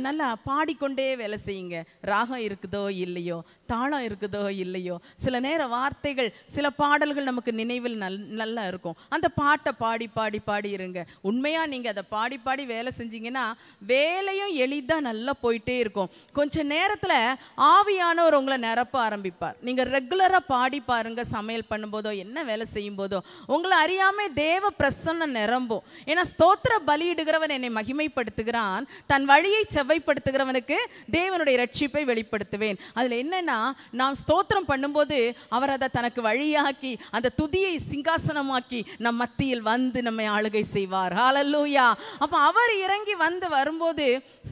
நல்லா பாடிக்கொண்டு வேலை செய்யுங்க. ராகம் இருக்குதோ இல்லையோ தாளம் இருக்குதோ இல்லையோ சில நேர வார்த்தைகள் சில பாடல்கள் நமக்கு நினைவில் நல் நல்லா இருக்கும். அந்த பாட்டை பாடி பாடி பாடி இருங்க. உண்மையா நீங்க அதை பாடி பாடி வேலை செஞ்சீங்கன்னா வேலையும் எளிதா நல்லா போயிட்டே இருக்கும். கொஞ்ச நேரத்துல ஆவியானவர் உங்களை நிரப்ப ஆரம்பிப்பார். நீங்க ரெகுலரா பாடி பாருங்க சமையல் பண்ணும்போதோ என்ன வேலை செய்யும் போதோ உங்களை அறியாம தேவ பிரசன்னம் நிரம்பும். ஏன்னா ஸ்தோத்திர பலியிடுகிறவன் என்னை மகிமைப்படுத்துகிறான். தன் வழியை செவ்வைப்படுத்துகிறவனுக்கு தேவனுடைய ரட்சிப்பை வெளிப்படுத்துவேன். அதுல என்னன்னா நாம் ஸ்தோத்திரம் பண்ணும்போது அவர் அதை தனக்கு வழியாக்கி அந்த துதியை சிங்காசனமாக்கி நம் மத்தியில் வந்து நம்மை ஆளுகை செய்வார். ஹாலல்லூயா அப்ப அவர் இறங்கி வந்து வரும்போது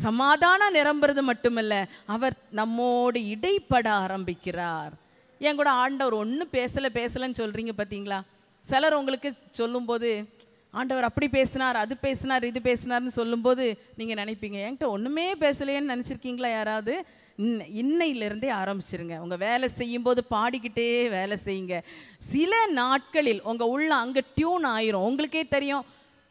சமாதானம் நிரம்புறது மட்டுமல்ல அவர் நம்மோடு இடைப்பட ஆரம்பிக்கிறார். என் கூட ஆண்டவர் ஒன்றும் பேசல பேசலன்னு சொல்றீங்க பார்த்தீங்களா சிலர் உங்களுக்கு சொல்லும்போது ஆண்டவர் அப்படி பேசினார் அது பேசினார் இது பேசினார்னு சொல்லும்போது நீங்கள் நினைப்பீங்க என்கிட்ட ஒன்றுமே பேசலையேன்னு நினச்சிருக்கீங்களா யாராவது? இன்ன- இன்னையிலிருந்தே ஆரம்பிச்சிருங்க. உங்கள் வேலை செய்யும்போது பாடிக்கிட்டே வேலை செய்யுங்க. சில நாட்களில் உங்கள் உள்ள அங்கே டியூன் ஆயிரும். உங்களுக்கே தெரியும்.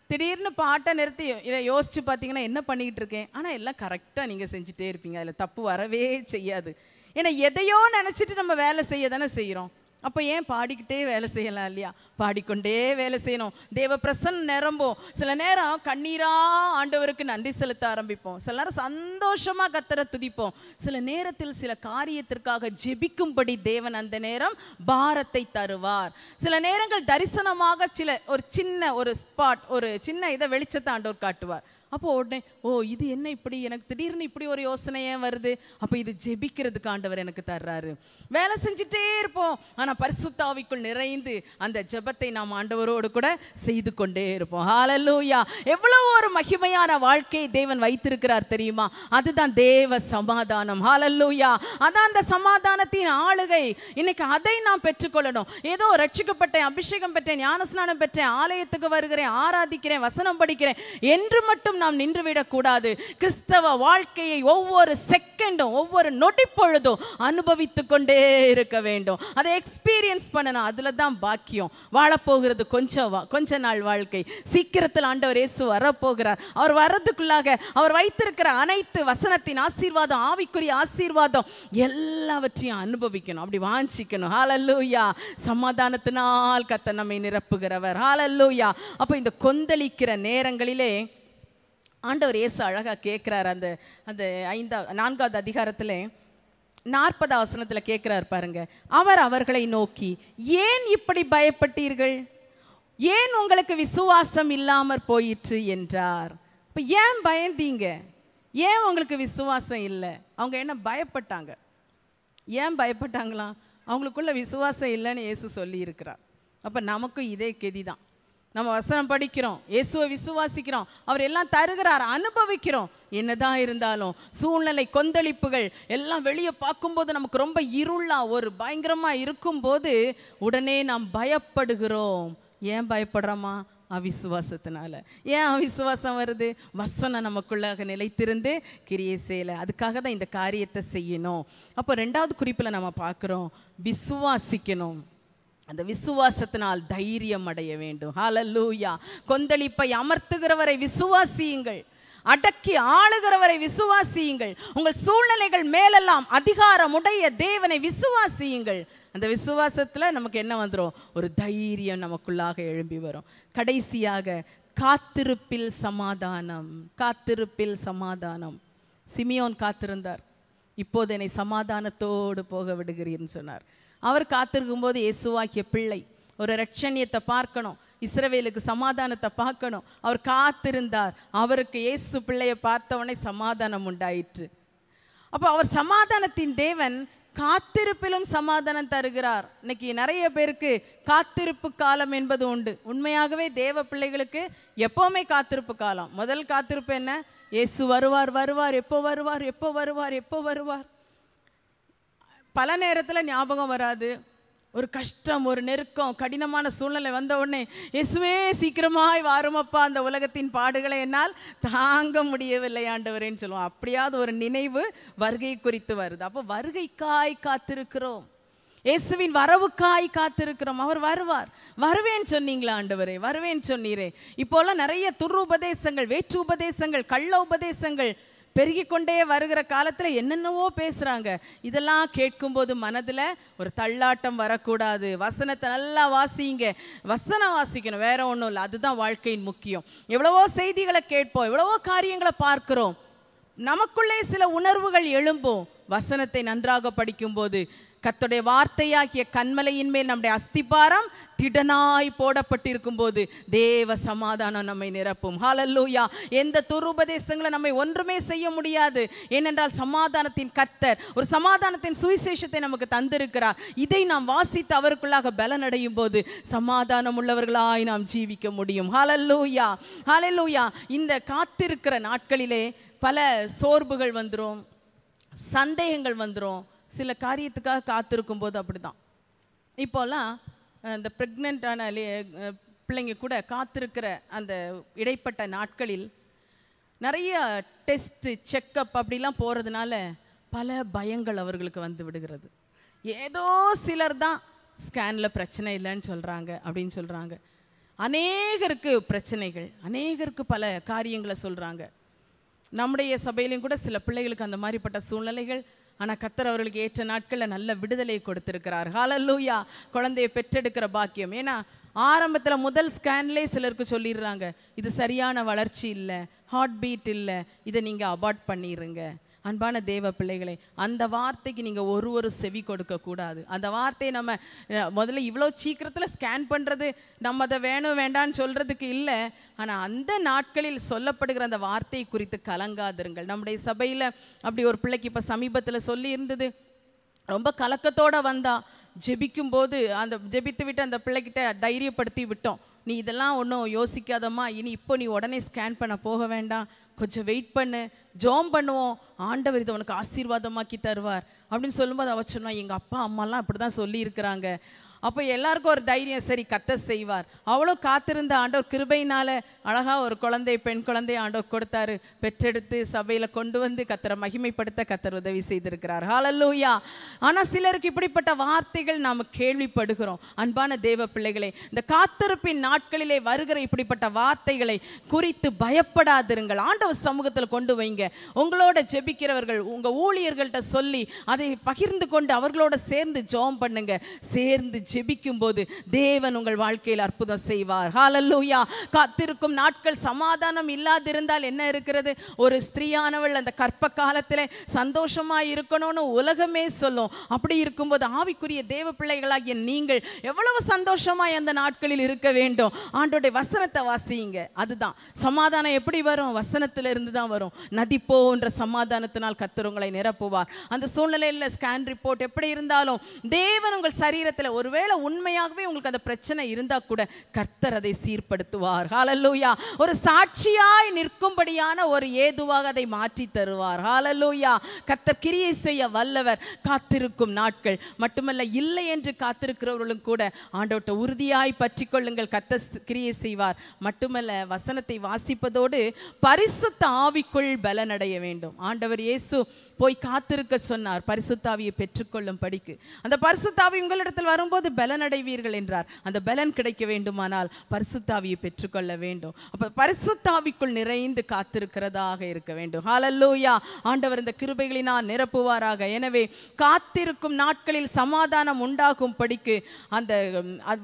திடீர்னு பாட்டை நிறுத்தி இல்லை யோசிச்சு பார்த்தீங்கன்னா என்ன பண்ணிக்கிட்டு இருக்கேன்? ஆனால் எல்லாம் கரெக்டாக நீங்கள் செஞ்சுட்டே இருப்பீங்க. அதில் தப்பு வரவே செய்யாது. ஏன்னா எதையோ நினச்சிட்டு நம்ம வேலை செய்ய தானே செய்கிறோம் அப்போ ஏன் பாடிக்கிட்டே வேலை செய்யலாம் இல்லையா? பாடிக்கொண்டே வேலை செய்யணும். தேவ பிரசன் நிரம்பும். சில நேரம் கண்ணீரா ஆண்டவருக்கு நன்றி செலுத்த ஆரம்பிப்போம். சில நேரம் சந்தோஷமா கத்தரை துதிப்போம். சில நேரத்தில் சில காரியத்திற்காக ஜெபிக்கும்படி தேவன் அந்த நேரம் பாரத்தை தருவார். சில நேரங்கள் தரிசனமாக சில ஒரு சின்ன ஒரு ஸ்பாட் ஒரு சின்ன இதை வெளிச்சத்தை ஆண்டவர் காட்டுவார். அப்போ உடனே ஓ இது என்ன இப்படி? எனக்கு திடீர்னு இப்படி ஒரு யோசனையே வருது? அப்போ இது ஜெபிக்கிறதுக்கு ஆண்டவர் எனக்கு தர்றாரு. வேலை செஞ்சுட்டே இருப்போம். ஆனால் பரிசுத்தாவிக்குள் நிறைந்து அந்த ஜெபத்தை நாம் ஆண்டவரோடு கூட செய்து கொண்டே இருப்போம். ஹாலல்லூயா எவ்வளோ ஒரு மகிமையான வாழ்க்கையை தேவன் வைத்திருக்கிறார் தெரியுமா? அதுதான் தேவ சமாதானம். ஹாலல்லூயா அதான் அந்த சமாதானத்தின் ஆளுகை. இன்னைக்கு அதை நாம் பெற்றுக்கொள்ளணும். ஏதோ ரட்சிக்கப்பட்டேன் அபிஷேகம் பெற்றேன் ஞானஸ்நானம் பெற்றேன் ஆலயத்துக்கு வருகிறேன் ஆராதிக்கிறேன் வசனம் படிக்கிறேன். என்று மட்டும் நாம் நின்றுவிடக் கூடாது கிறிஸ்தவ வாழ்க்கையை ஒவ்வொரு செகண்டும் ஒவ்வொரு நொடி பொழுதும் அனுபவித்துக் கொண்டே இருக்க வேண்டும். அதை எக்ஸ்பீரியன்ஸ் பண்ணணும் அதில் தான் பாக்கியம். வாழப்போகிறது கொஞ்சம் கொஞ்ச நாள் வாழ்க்கை. சீக்கிரத்தில் ஆண்டவர் இயேசு வரப்போகிறார். அவர் வர்றதுக்குள்ளாக அவர் வைத்திருக்கிற அனைத்து வசனத்தின் ஆசீர்வாதம் ஆவிக்குரிய ஆசீர்வாதம் எல்லாவற்றையும் அனுபவிக்கணும். அப்படி வாஞ்சிக்கணும். ஹாலல்லூயா சமாதானத்தினால் கத்த நம்மை நிரப்புகிறவர். ஹாலல்லூயா அப்போ இந்த கொந்தளிக்கிற நேரங்களிலே ஆண்டவர் இயேசு அழகாக கேட்குறாரு அந்த அந்த ஐந்தாவது நான்காவது அதிகாரத்தில் நாற்பது வசனத்தில் கேட்குறாரு பாருங்க. அவர் அவர்களை நோக்கி ஏன் இப்படி பயப்பட்டீர்கள்? ஏன் உங்களுக்கு விசுவாசம் இல்லாமற் போயிற்று? என்றார். இப்போ ஏன் பயந்தீங்க? ஏன் உங்களுக்கு விசுவாசம் இல்லை? அவங்க என்ன பயப்பட்டாங்க? ஏன் பயப்பட்டாங்களாம்? அவங்களுக்குள்ள விசுவாசம் இல்லைன்னு இயேசு சொல்லி இருக்கிறார் அப்போ நமக்கும் இதே கெதி தான். நம்ம வசனம் படிக்கிறோம் இயேசுவை விசுவாசிக்கிறோம் அவர் எல்லாம் தருகிறார் அனுபவிக்கிறோம். என்னதான் இருந்தாலும் சூழ்நிலை கொந்தளிப்புகள் எல்லாம் வெளியே பார்க்கும்போது நமக்கு ரொம்ப இருளா ஒரு பயங்கரமாக இருக்கும்போது உடனே நாம் பயப்படுகிறோம். ஏன் பயப்படுறோமா? அவிசுவாசத்தினால. ஏன் அவிசுவாசம் வருது? வசனம் நமக்குள்ளாக நிலைத்திருந்து கிரியை செய்யலை. அதுக்காக தான் இந்த காரியத்தை செய்யணும். அப்போ ரெண்டாவது குறிப்பில் நம்ம பார்க்குறோம் விசுவாசிக்கணும். அந்த விசுவாசத்தினால் தைரியம் அடைய வேண்டும். ஹலல்லூயா கொந்தளிப்பை அமர்த்துகிறவரை விசுவாசியுங்கள். அடக்கி ஆளுகிறவரை விசுவாசியுங்கள். உங்கள் சூழ்நிலைகள் மேலெல்லாம் அதிகாரமுடைய தேவனை விசுவாசியுங்கள். அந்த விசுவாசத்துல நமக்கு என்ன வந்துடும் ஒரு தைரியம் நமக்குள்ளாக எழும்பி வரும். கடைசியாக காத்திருப்பில் சமாதானம் காத்திருப்பில் சமாதானம். சிமியோன் காத்திருந்தார். இப்போது என்னை சமாதானத்தோடு போக விடுகிறீர்னு சொன்னார். அவர் காத்திருக்கும்போது இயேசுவாக்கிய பிள்ளை. ஒரு ரட்சணியத்தை பார்க்கணும். இஸ்ரவேலுக்கு சமாதானத்தை பார்க்கணும். அவர் காத்திருந்தார். அவருக்கு இயேசு பிள்ளையை பார்த்தவனே சமாதானம் உண்டாயிற்று. அப்போ அவர் சமாதானத்தின் தேவன் காத்திருப்பிலும் சமாதானம் தருகிறார். இன்னைக்கு நிறைய பேருக்கு காத்திருப்பு காலம் என்பது உண்டு. உண்மையாகவே தேவ பிள்ளைகளுக்கு எப்போவுமே காத்திருப்பு காலம். முதல் காத்திருப்பு என்ன? இயேசு வருவார் வருவார் எப்போ வருவார் எப்போ வருவார் எப்போ வருவார்? பல நேரத்தில் ஞாபகம் வராது. ஒரு கஷ்டம் ஒரு நெருக்கம் கடினமான சூழ்நிலை வந்த உடனே எசுவே சீக்கிரமாய் வாருமப்பா அந்த உலகத்தின் பாடுகளை என்னால் தாங்க முடியவில்லை ஆண்டவரேன்னு சொல்லுவோம். அப்படியாவது ஒரு நினைவு வருகை குறித்து வருது. அப்போ வருகைக்காய் காத்திருக்கிறோம். இயேசுவின் வரவுக்காய் காத்திருக்கிறோம். அவர் வருவார். வருவேன் சொன்னீங்களா ஆண்டவரே? வருவேன் சொன்னீரே. இப்போல்லாம் நிறைய துரு உபதேசங்கள் வேற்று உபதேசங்கள் கள்ள உபதேசங்கள் பெருகி கொண்டே வருகிற காலத்தில் என்னென்னவோ பேசுகிறாங்க இதெல்லாம் கேட்கும்போது மனதில் ஒரு தள்ளாட்டம் வரக்கூடாது. வசனத்தை நல்லா வாசிங்க. வசனம் வாசிக்கணும். வேற ஒன்றும் இல்லை. அதுதான் வாழ்க்கையின் முக்கியம். எவ்வளவோ செய்திகளை கேட்போம். எவ்வளவோ காரியங்களை பார்க்கிறோம். நமக்குள்ளே சில உணர்வுகள் எழும்பும். வசனத்தை நன்றாக படிக்கும்போது கத்துடைய வார்த்தையாகிய கண்மலையின் மேல் நம்முடைய அஸ்திபாரம் திடனாய் போடப்பட்டிருக்கும் போது தேவ சமாதானம் நம்மை நிரப்பும். ஹாலல்லூயா எந்த துருபதேசங்களை நம்மை ஒன்றுமே செய்ய முடியாது. ஏனென்றால் சமாதானத்தின் கத்தர் ஒரு சமாதானத்தின் சுவிசேஷத்தை நமக்கு தந்திருக்கிறார். இதை நாம் வாசித்து அவருக்குள்ளாக பலனடையும் போது சமாதானம் உள்ளவர்களாய் நாம் ஜீவிக்க முடியும். ஹாலல்லூயா ஹாலல்லூயா இந்த காத்திருக்கிற நாட்களிலே பல சோர்வுகள் வந்துரும். சந்தேகங்கள் வந்துரும். சில காரியத்துக்காக காத்திருக்கும் போது அப்படிதான். இப்போல்லாம் இந்த ப்ரெக்னெண்ட்டான பிள்ளைங்க கூட காத்திருக்கிற அந்த இடைப்பட்ட நாட்களில் நிறைய டெஸ்ட்டு செக்கப் அப்படிலாம் போகிறதுனால பல பயங்கள் அவர்களுக்கு வந்து விடுகிறது. ஏதோ சிலர் தான் ஸ்கேனில் பிரச்சனை இல்லைன்னு சொல்கிறாங்க அப்படின்னு சொல்கிறாங்க அநேகருக்கு பிரச்சனைகள் அநேகருக்கு பல காரியங்களை சொல்கிறாங்க நம்முடைய சபையிலையும் கூட சில பிள்ளைகளுக்கு அந்த மாதிரிப்பட்ட சூழ்நிலைகள் ஆனால் கத்தர் அவர்களுக்கு ஏற்ற நாட்களில் நல்ல விடுதலை கொடுத்துருக்கிறார். ஹாலல்லூயா குழந்தையை பெற்றெடுக்கிற பாக்கியம். ஏன்னா ஆரம்பத்தில் முதல் ஸ்கேன்லேயே சிலருக்கு சொல்லிடுறாங்க இது சரியான வளர்ச்சி இல்லை ஹார்ட் பீட் இல்லை இதை நீங்கள் அபார்ட் பண்ணிடுங்க அன்பான தேவ பிள்ளைகளே அந்த வார்த்தைக்கு நீங்கள் ஒரு ஒரு செவி கொடுக்கக்கூடாது அந்த வார்த்தையை நம்ம முதல்ல இவ்வளோ சீக்கிரத்தில் ஸ்கேன் பண்ணுறது நம்ம அதை வேணும் வேண்டான்னு சொல்கிறதுக்கு இல்லை. ஆனால் அந்த நாட்களில் சொல்லப்படுகிற அந்த வார்த்தை குறித்து கலங்காதிருங்கள். நம்முடைய சபையில் அப்படி ஒரு பிள்ளைக்கு இப்போ சமீபத்தில் சொல்லி இருந்தது. ரொம்ப கலக்கத்தோட வந்தா ஜெபிக்கும்போது அந்த ஜெபித்து விட்டு அந்த பிள்ளைகிட்ட தைரியப்படுத்தி விட்டோம். நீ இதெல்லாம் ஒன்றும் யோசிக்காதம்மா. இனி இப்போ நீ உடனே ஸ்கேன் பண்ண போக வேண்டாம். கொஞ்சம் வெயிட் பண்ணு. ஜோம் பண்ணுவோம். ஆண்டவர் இதை உனக்கு ஆசீர்வாதமாக்கி தருவார். அப்படின்னு சொல்லும்போது அவ சொன்னா எங்கள் அப்பா அம்மாலாம் அப்படி தான் சொல்லியிருக்கிறாங்க. அப்போ எல்லாருக்கும் ஒரு தைரியம் சரி கத்த செய்வார். அவ்வளோ காத்திருந்த ஆண்டோர் கிருபையினால் அழகா ஒரு குழந்தை பெண் குழந்தை ஆண்டோர் கொடுத்தாரு. பெற்றெடுத்து சபையில் கொண்டு வந்து கத்தரை மகிமைப்படுத்த கத்தர் உதவி செய்திருக்கிறார். ஹாலல்லூயா ஆனால் சிலருக்கு இப்படிப்பட்ட வார்த்தைகள் நாம் கேள்விப்படுகிறோம். அன்பான தேவ பிள்ளைகளே இந்த காத்திருப்பின் நாட்களிலே வருகிற இப்படிப்பட்ட வார்த்தைகளை குறித்து பயப்படாதிருங்கள். ஆண்டவர் சமூகத்தில் கொண்டு வைங்க. உங்களோட ஜெபிக்கிறவர்கள் உங்கள் ஊழியர்கள்ட்ட சொல்லி அதை பகிர்ந்து கொண்டு அவர்களோட சேர்ந்து ஜெபம் பண்ணுங்க. சேர்ந்து ஜெபிக்கும் போது தேவன் உங்கள் வாழ்க்கையில் அற்புதம் செய்வார். ஹாலல்லூயா காத்திருக்கும் நாட்கள் சமாதானம் இல்லாதிருந்தால் என்ன இருக்கிறது? ஒரு ஸ்திரீயானவள் அந்த கற்ப காலத்தில் சந்தோஷமா இருக்கணும்னு உலகமே சொல்லும். அப்படி இருக்கும்போது ஆவிக்குரிய தேவ பிள்ளைகளாகிய நீங்கள் எவ்வளவு சந்தோஷமாய் அந்த நாட்களில் இருக்க வேண்டும்? ஆண்டோடைய வசனத்தை வாசியுங்க. அதுதான். சமாதானம் எப்படி வரும்? வசனத்துல இருந்து தான் வரும். நதி போன்ற சமாதானத்தினால் கத்துறவங்களை நிரப்புவார். அந்த சூழ்நிலையில் ஸ்கேன் ரிப்போர்ட் எப்படி இருந்தாலும் தேவன் உங்கள் சரீரத்தில் ஒருவேளை உண்மையாகவே உங்களுக்கு அந்த பிரச்சனை இருந்தா கூட கர்த்தர் அதை சீர்படுத்துவார். ஹாலல்லூயா ஒரு சாட்சியாய் நிற்கும்படியான ஒரு ஏதுவாக அதை மாற்றி தருவார். ஹாலல்லூயா கர்த்தர் கிரியை செய்ய வல்லவர் காத்திருக்கும் நாட்கள் மட்டுமல்ல இல்லை என்று காத்திருக்கிறவர்களும் கூட ஆண்டவர்ட்ட உறுதியாய் பற்றி கொள்ளுங்கள் கர்த்தர் கிரியை செய்வார். மட்டுமல்ல வசனத்தை வாசிப்பதோடு பரிசுத்த ஆவிக்குள் பலனடைய வேண்டும். ஆண்டவர் இயேசு போய் காத்திருக்க சொன்னார். பரிசுத்தாவியை பெற்றுக்கொள்ளும் படிக்கு. அந்த பரிசுத்தாவி உங்களிடத்தில் வரும்போது பலனடைவீர்கள் என்றார். அந்த பலன் கிடைக்க வேண்டுமானால் பரிசுத்தாவியை பெற்றுக்கொள்ள வேண்டும். அப்போ பரிசுத்தாவிக்குள் நிறைந்து காத்திருக்கிறதாக இருக்க வேண்டும். ஹாலல்லூயா ஆண்டவர் இந்த கிருபைகளினால் நிரப்புவாராக. எனவே காத்திருக்கும் நாட்களில் சமாதானம் உண்டாகும் படிக்கு அந்த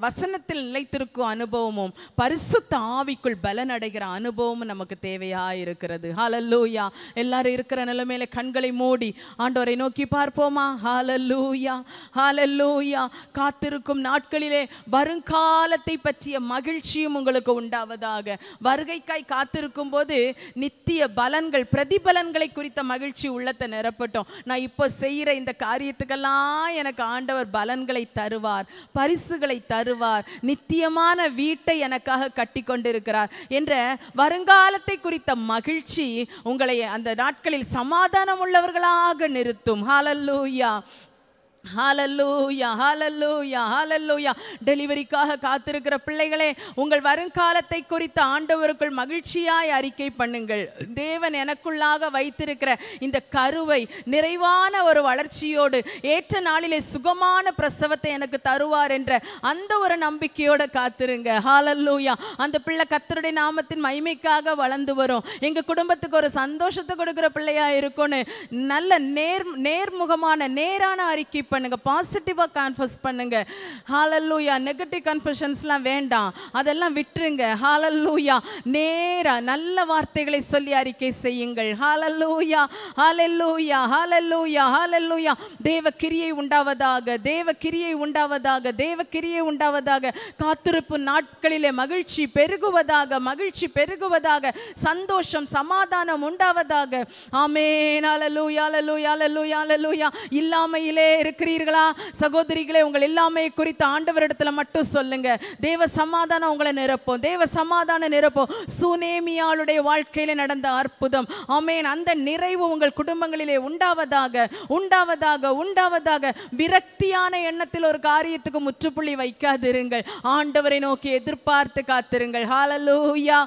வசனத்தில் நிலைத்திருக்கும் அனுபவமும் பரிசுத்த ஆவிக்குள் பலனடைகிற அனுபவமும் நமக்கு தேவையாக இருக்கிறது ஹalleluya எல்லாரும் இருக்கிற நிலைமையில கண்களை மூடி ஆண்டோரை நோக்கி பார்ப்போமா? ஹாலல்லூயா ஹாலல்லூயா காத்திருக்கும் நாட்களிலே வருங்காலத்தை பற்றிய மகிழ்ச்சியும் உங்களுக்கு உண்டாவதாக. வருகைக்காய் காத்திருக்கும் போது நித்திய பலன்கள் பிரதிபலன்களை குறித்த மகிழ்ச்சி உள்ளத்தை நிரப்பட்டும். நான் இப்போ செய்கிற இந்த காரியத்துக்கெல்லாம் எனக்கு ஆண்டவர் பலன்களை தருவார் பரிசுகளை தருவார் நித்தியமான வீட்டை எனக்காக கட்டி கொண்டிருக்கிறார் என்ற வருங்காலத்தை குறித்த மகிழ்ச்சி உங்களை அந்த நாட்களில் சமாதானம் உள்ளவர் உள்ளவர்களாக நிறுத்தும். ஹாலல்லூயா ஹாலல்லூயா ஹாலல்லூயா ஹாலல்லூயா டெலிவரிக்காக காத்திருக்கிற பிள்ளைகளே உங்கள் வருங்காலத்தை குறித்த ஆண்டவருக்குள் மகிழ்ச்சியாய் அறிக்கை பண்ணுங்கள். தேவன் எனக்குள்ளாக வைத்திருக்கிற இந்த கருவை நிறைவான ஒரு வளர்ச்சியோடு ஏற்ற நாளிலே சுகமான பிரசவத்தை எனக்கு தருவார் என்ற அந்த ஒரு நம்பிக்கையோட காத்திருங்க. ஹாலல்லூயா அந்த பிள்ளை கத்தருடைய நாமத்தின் மைமைக்காக வளர்ந்து வரும். எங்க குடும்பத்துக்கு ஒரு சந்தோஷத்தை கொடுக்கிற பிள்ளையா இருக்கும்னு நல்ல நேர் நேர்முகமான நேரான அறிக்கை பண்ணுங்க. பாசிட்டிவா கன்ஃபர்ஸ் பண்ணுங்க. ஹாலல்லூயா நெகட்டிவ் கன்ஃபெஷன்ஸ்லாம் வேண்டாம். அதெல்லாம் விட்டுருங்க. ஹாலல்லூயா நேரா நல்ல வார்த்தைகளை சொல்லி அறிக்கை செய்யுங்கள். ஹாலல்லூயா ஹாலல்லூயா ஹாலல்லூயா ஹாலல்லூயா தேவ கிரியை உண்டாவதாக. தேவ கிரியை உண்டாவதாக. தேவ கிரியை உண்டாவதாக. காத்திருப்பு நாட்களிலே மகிழ்ச்சி பெருகுவதாக. மகிழ்ச்சி பெருகுவதாக. சந்தோஷம் சமாதானம் உண்டாவதாக. ஆமே ஹalleluya ஹalleluya ஹalleluya இல்லாமையிலே இருக்கிறீர்களா? சகோதரிகளே உங்கள் எல்லாமே குறித்த ஆண்டவரிடத்துல மட்டும் சொல்லுங்க. தேவ சமாதானம் உங்களை நிரப்பும். தேவ சமாதானம் நிரப்பும். சுனேமியாளுடைய வாழ்க்கையில நடந்த அற்புதம். ஆமேன். அந்த நிறைவு உங்கள் குடும்பங்களிலே உண்டாவதாக உண்டாவதாக உண்டாவதாக விரக்தியான எண்ணத்தில் ஒரு காரியத்துக்கு முற்றுப்புள்ளி வைக்காதிருங்கள். ஆண்டவரை நோக்கி எதிர்பார்த்து காத்திருங்கள். ஹாலலூயா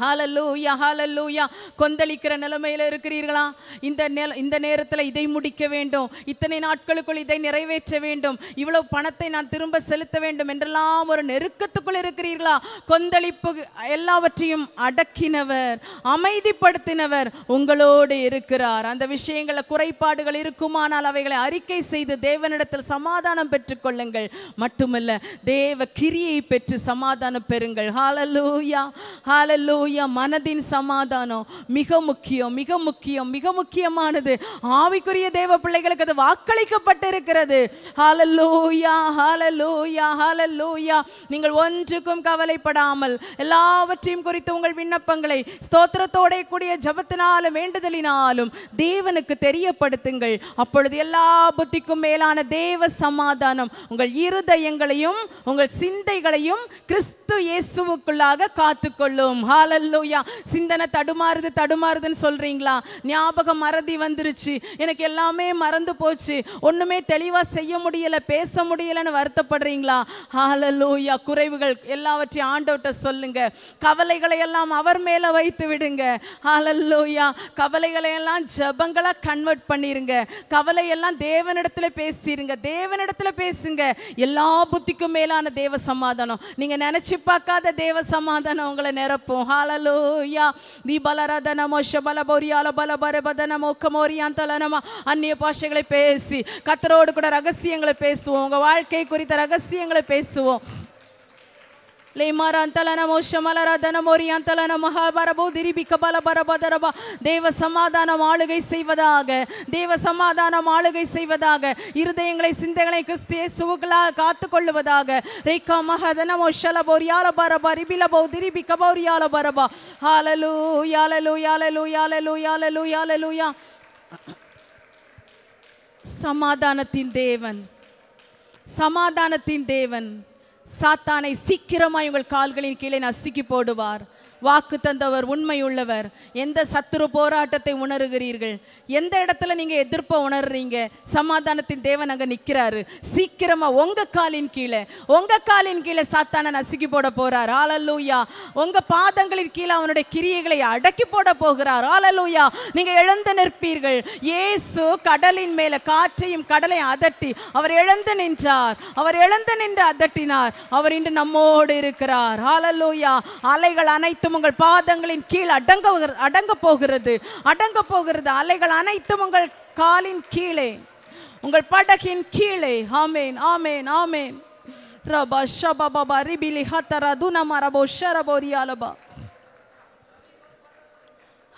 ஹாலல்லூயா ஹாலல்லூயா கொந்தளிக்கிற நிலைமையில இருக்கிறீர்களா? இந்த நில இந்த நேரத்தில் இதை முடிக்க வேண்டும். இத்தனை நாட்களுக்குள் இதை நிறைவேற்ற வேண்டும். இவ்வளவு பணத்தை நான் திரும்ப செலுத்த வேண்டும் என்றெல்லாம் ஒரு நெருக்கத்துக்குள் இருக்கிறீர்களா? கொந்தளிப்பு எல்லாவற்றையும் அடக்கினவர் அமைதிப்படுத்தினவர் உங்களோடு இருக்கிறார். அந்த விஷயங்கள குறைபாடுகள் இருக்குமானால் அவைகளை அறிக்கை செய்து தேவனிடத்தில் சமாதானம் பெற்றுக்கொள்ளுங்கள் மட்டுமல்ல தேவ கிரியை பெற்று சமாதானம் பெறுங்கள். ஹalleluya. ஹalleluya மனதின் சமாதானம் மிக முக்கியம் மிக முக்கியம் மிக முக்கியமானது. ஆவிக்குரிய தேவ பிள்ளைகளுக்கு அது வாக்களிக்கப்பட்டிருக்கிறது. ஹலலூயா ஹலலூயா ஹலலூயா நீங்கள் ஒன்றுக்கும் கவலைப்படாமல் எல்லாவற்றையும் குறித்து உங்கள் விண்ணப்பங்களை ஸ்தோத்திரத்தோட கூடிய ஜபத்தினாலும் வேண்டுதலினாலும் தேவனுக்கு தெரியப்படுத்துங்கள். அப்பொழுது எல்லா புத்திக்கும் மேலான தேவ சமாதானம் உங்கள் இருதயங்களையும் உங்கள் சிந்தைகளையும் கிறிஸ்து இயேசுவுக்குள்ளாக காத்துக்கொள்ளும். ஹalleluya சிந்தனை தடுமாறுது தடுமாறுதுன்னு சொல்றீங்களா? ஞாபகம் மறதி வந்துருச்சு. எனக்கு எல்லாமே மறந்து போச்சு. ஒண்ணுமே தெளிவா செய்ய முடியல பேச முடியலன்னு வருத்தப்படுறீங்களா? ஹalleluya குறைவுகள் எல்லாவற்றையும் ஆண்டவர்கிட்ட சொல்லுங்க. கவலைகளை எல்லாம் அவர் மேல வைத்து விடுங்க. ஹalleluya கவலைகளை எல்லாம் ஜெபங்களா கன்வெர்ட் பண்ணிருங்க. கவலை எல்லாம் தேவனிடத்துல பேசிருங்க. தேவனிடத்துல பேசுங்க. எல்லா புத்திக்கும் மேலான தேவ சமாதானம். நீங்க நினைச்சு பார்க்காத தேவ சமாதானம் உங்களை நிரப்பும். ஹalleluya தீபலரதனமோ ஷபலபோரியால பலபரபதனமோ கமோரியாந்தலனமா அந்நிய பாஷைகளை பேசி கத்தரோடு கூட ரகசியங்களை பேசுவோம் உங்க வாழ்க்கை குறித்த ரகசியங்களை பேசுவோம் தேவ சமாதானம் ஆளுகை செய்வதாக தேவ சமாதானம் ஆளுகை செய்வதாக இருதயங்களை சிந்தைகளை கிறிஸ்தியேசுவுக்களாக காத்து கொள்ளுவதாக ரேகா மகதனமோ ஷலபோரியால பரபா ரிபிலபோ திரிபி கபோரியால பரபா ஹாலலு யாலலு யாலலு யாலலு யாலலு யாலலுயா சமாதானத்தின் தேவன் சமாதானத்தின் தேவன் சாத்தானை சீக்கிரமாய் உங்கள் கால்களின் கீழே நசுக்கி போடுவார். வாக்கு தந்தவர் உண்மை உள்ளவர் எந்த சத்துரு போராட்டத்தை உணர்கிறீர்கள்? எந்த இடத்துல நீங்க எதிர்ப்பை உணர்றீங்க? சமாதானத்தின் தேவன் அங்க நிக்கிறாரு. சீக்கிரமா உங்க காலின் கீழே உங்க காலின் கீழே சாத்தான நசுக்கி போட போறார். ஆலல்லூயா உங்க பாதங்களின் கீழே அவனுடைய கிரியைகளை அடக்கி போட போகிறார். ஆலல்லூயா நீங்க எழுந்து நிற்பீர்கள். ஏசு கடலின் மேல காற்றையும் கடலையும் அதட்டி அவர் எழுந்து நின்றார். அவர் எழுந்து நின்று அதட்டினார். அவர் இன்று நம்மோடு இருக்கிறார். ஆலல்லூயா அலைகள் அனைத்து அனைத்தும் உங்கள் பாதங்களின் கீழ் அடங்க அடங்க போகிறது. அடங்க போகிறது. அலைகள் அனைத்தும் உங்கள் காலின் கீழே. உங்கள் படகின் கீழே. ஆமேன் ஆமேன் ஆமேன். ரபா ஷபா பாபா ரிபிலி ஹத்தரா துனமா ரபோ ஷரபோ ரியாலபா.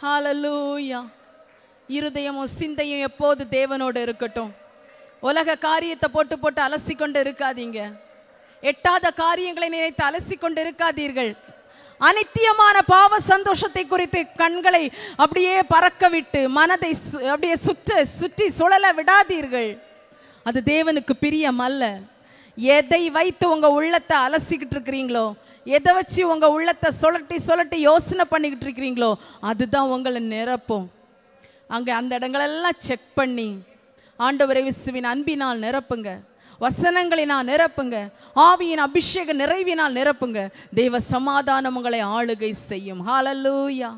ஹாலலூயா இருதயமும் சிந்தையும் எப்போது தேவனோடு இருக்கட்டும். உலக காரியத்தை போட்டு போட்டு அலசி கொண்டு இருக்காதீங்க. எட்டாத காரியங்களை நினைத்து அலசி கொண்டு இருக்காதீர்கள். அனித்தியமான பாவ சந்தோஷத்தை குறித்து கண்களை அப்படியே பறக்க விட்டு மனதை சு- அப்படியே சுற்ற சுற்றி சுழல விடாதீர்கள். அது தேவனுக்கு பிரியம் அல்ல. எதை வைத்து உங்கள் உள்ளத்தை அலசிக்கிட்டு இருக்கிறீங்களோ எதை வச்சு உங்கள் உள்ளத்தை சுழட்டி சுழட்டி யோசனை பண்ணிக்கிட்டு இருக்கிறீங்களோ அதுதான் உங்களை நிரப்பும். அங்கே அந்த இடங்களெல்லாம் செக் பண்ணி ஆண்டவரை விசுவின் அன்பினால் நிரப்புங்க. வசனங்களினால் நிரப்புங்க. ஆவியின் அபிஷேக நிறைவினால் நிரப்புங்க. தெய்வ சமாதானம் உங்களை ஆளுகை செய்யும். ஹalleluya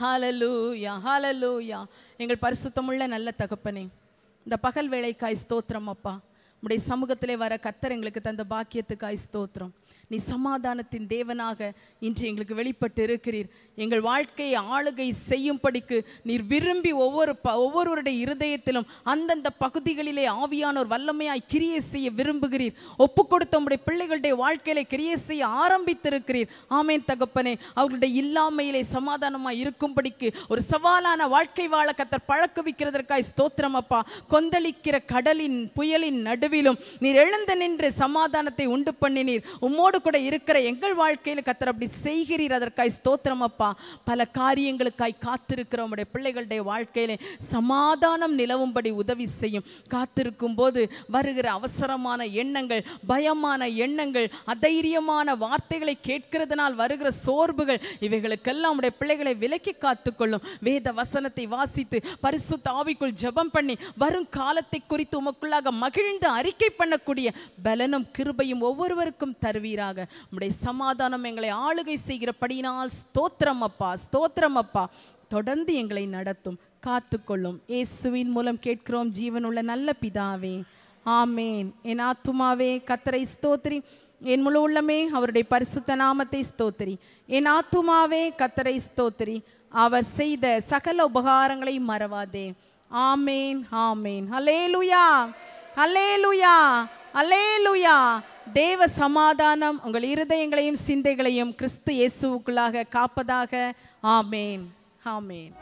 ஹalleluya ஹாலலூயா எங்கள் பரிசுத்தமுள்ள நல்ல தகப்பனே இந்த பகல் வேலைக்காய் ஸ்தோத்திரம் அப்பா. உடைய சமூகத்திலே வர கத்தர் எங்களுக்கு தந்த பாக்கியத்துக்காய் ஸ்தோத்திரம். நீ சமாதானத்தின் தேவனாக இன்று எங்களுக்கு வெளிப்பட்டு இருக்கிறீர். எங்கள் வாழ்க்கையை ஆளுகை செய்யும்படிக்கு நீர் விரும்பி ஒவ்வொரு ப ஒவ்வொருவருடைய இருதயத்திலும் அந்தந்த பகுதிகளிலே ஆவியானோர் வல்லமையாய் கிரியை செய்ய விரும்புகிறீர். ஒப்பு கொடுத்த உங்களுடைய பிள்ளைகளுடைய வாழ்க்கையில கிரியை செய்ய ஆரம்பித்திருக்கிறீர். ஆமேன் தகப்பனே. அவர்களுடைய இல்லாமையிலே சமாதானமாய் இருக்கும்படிக்கு ஒரு சவாலான வாழ்க்கை வாழ கத்தர் பழக்க வைக்கிறதற்காய் ஸ்தோத்திரம் அப்பா. கொந்தளிக்கிற கடலின் புயலின் நடுவிலும் நீர் எழுந்து நின்று சமாதானத்தை உண்டு பண்ணினீர். உம்மோடு கூட இருக்கிற எங்கள் வாழ்க்கையில் கத்தர் அப்படி செய்கிறீர் அதற்காய் ஸ்தோத்திரம் அப்பா. பல காரியங்களுக்காய் காத்திருக்கிற உடைய பிள்ளைகளுடைய வாழ்க்கையிலே சமாதானம் நிலவும்படி உதவி செய்யும். காத்திருக்கும் போது வருகிற அவசரமான எண்ணங்கள் பயமான எண்ணங்கள் அதைரியமான வார்த்தைகளை கேட்கிறதுனால் வருகிற சோர்வுகள் இவைகளுக்கெல்லாம் உடைய பிள்ளைகளை விலக்கி காத்துக்கொள்ளும். வேத வசனத்தை வாசித்து பரிசு தாவிக்குள் ஜபம் பண்ணி வரும் காலத்தை குறித்து உமக்குள்ளாக மகிழ்ந்து அறிக்கை பண்ணக்கூடிய பலனும் கிருபையும் ஒவ்வொருவருக்கும் தருவீராக. உடைய சமாதானம் எங்களை ஆளுகை செய்கிறபடியினால் ஸ்தோத்திரம். அப்பா ஸ்தோத்திரம் அப்பா தொடர்ந்து எங்களை நடத்தும் காத்துக்கொள்ளும். இயேசுவின் மூலம் கேட்கிறோம் ஜீவனுள்ள நல்ல பிதாவே. ஆமேன். என் ஆத்துமாவே கத்தரை ஸ்தோத்திரி. என் முழு உள்ளமே அவருடைய பரிசுத்த நாமத்தை ஸ்தோத்திரி. என் ஆத்துமாவே கத்தரை ஸ்தோத்திரி. அவர் செய்த சகல உபகாரங்களை மறவாதே. ஆமேன் ஆமேன். ஹலேலுயா ஹலேலுயா ஹலேலுயா தேவ சமாதானம் உங்கள் இருதயங்களையும் சிந்தைகளையும் கிறிஸ்து இயேசுக்குள்ளாக காப்பதாக ஆமேன் ஆமேன்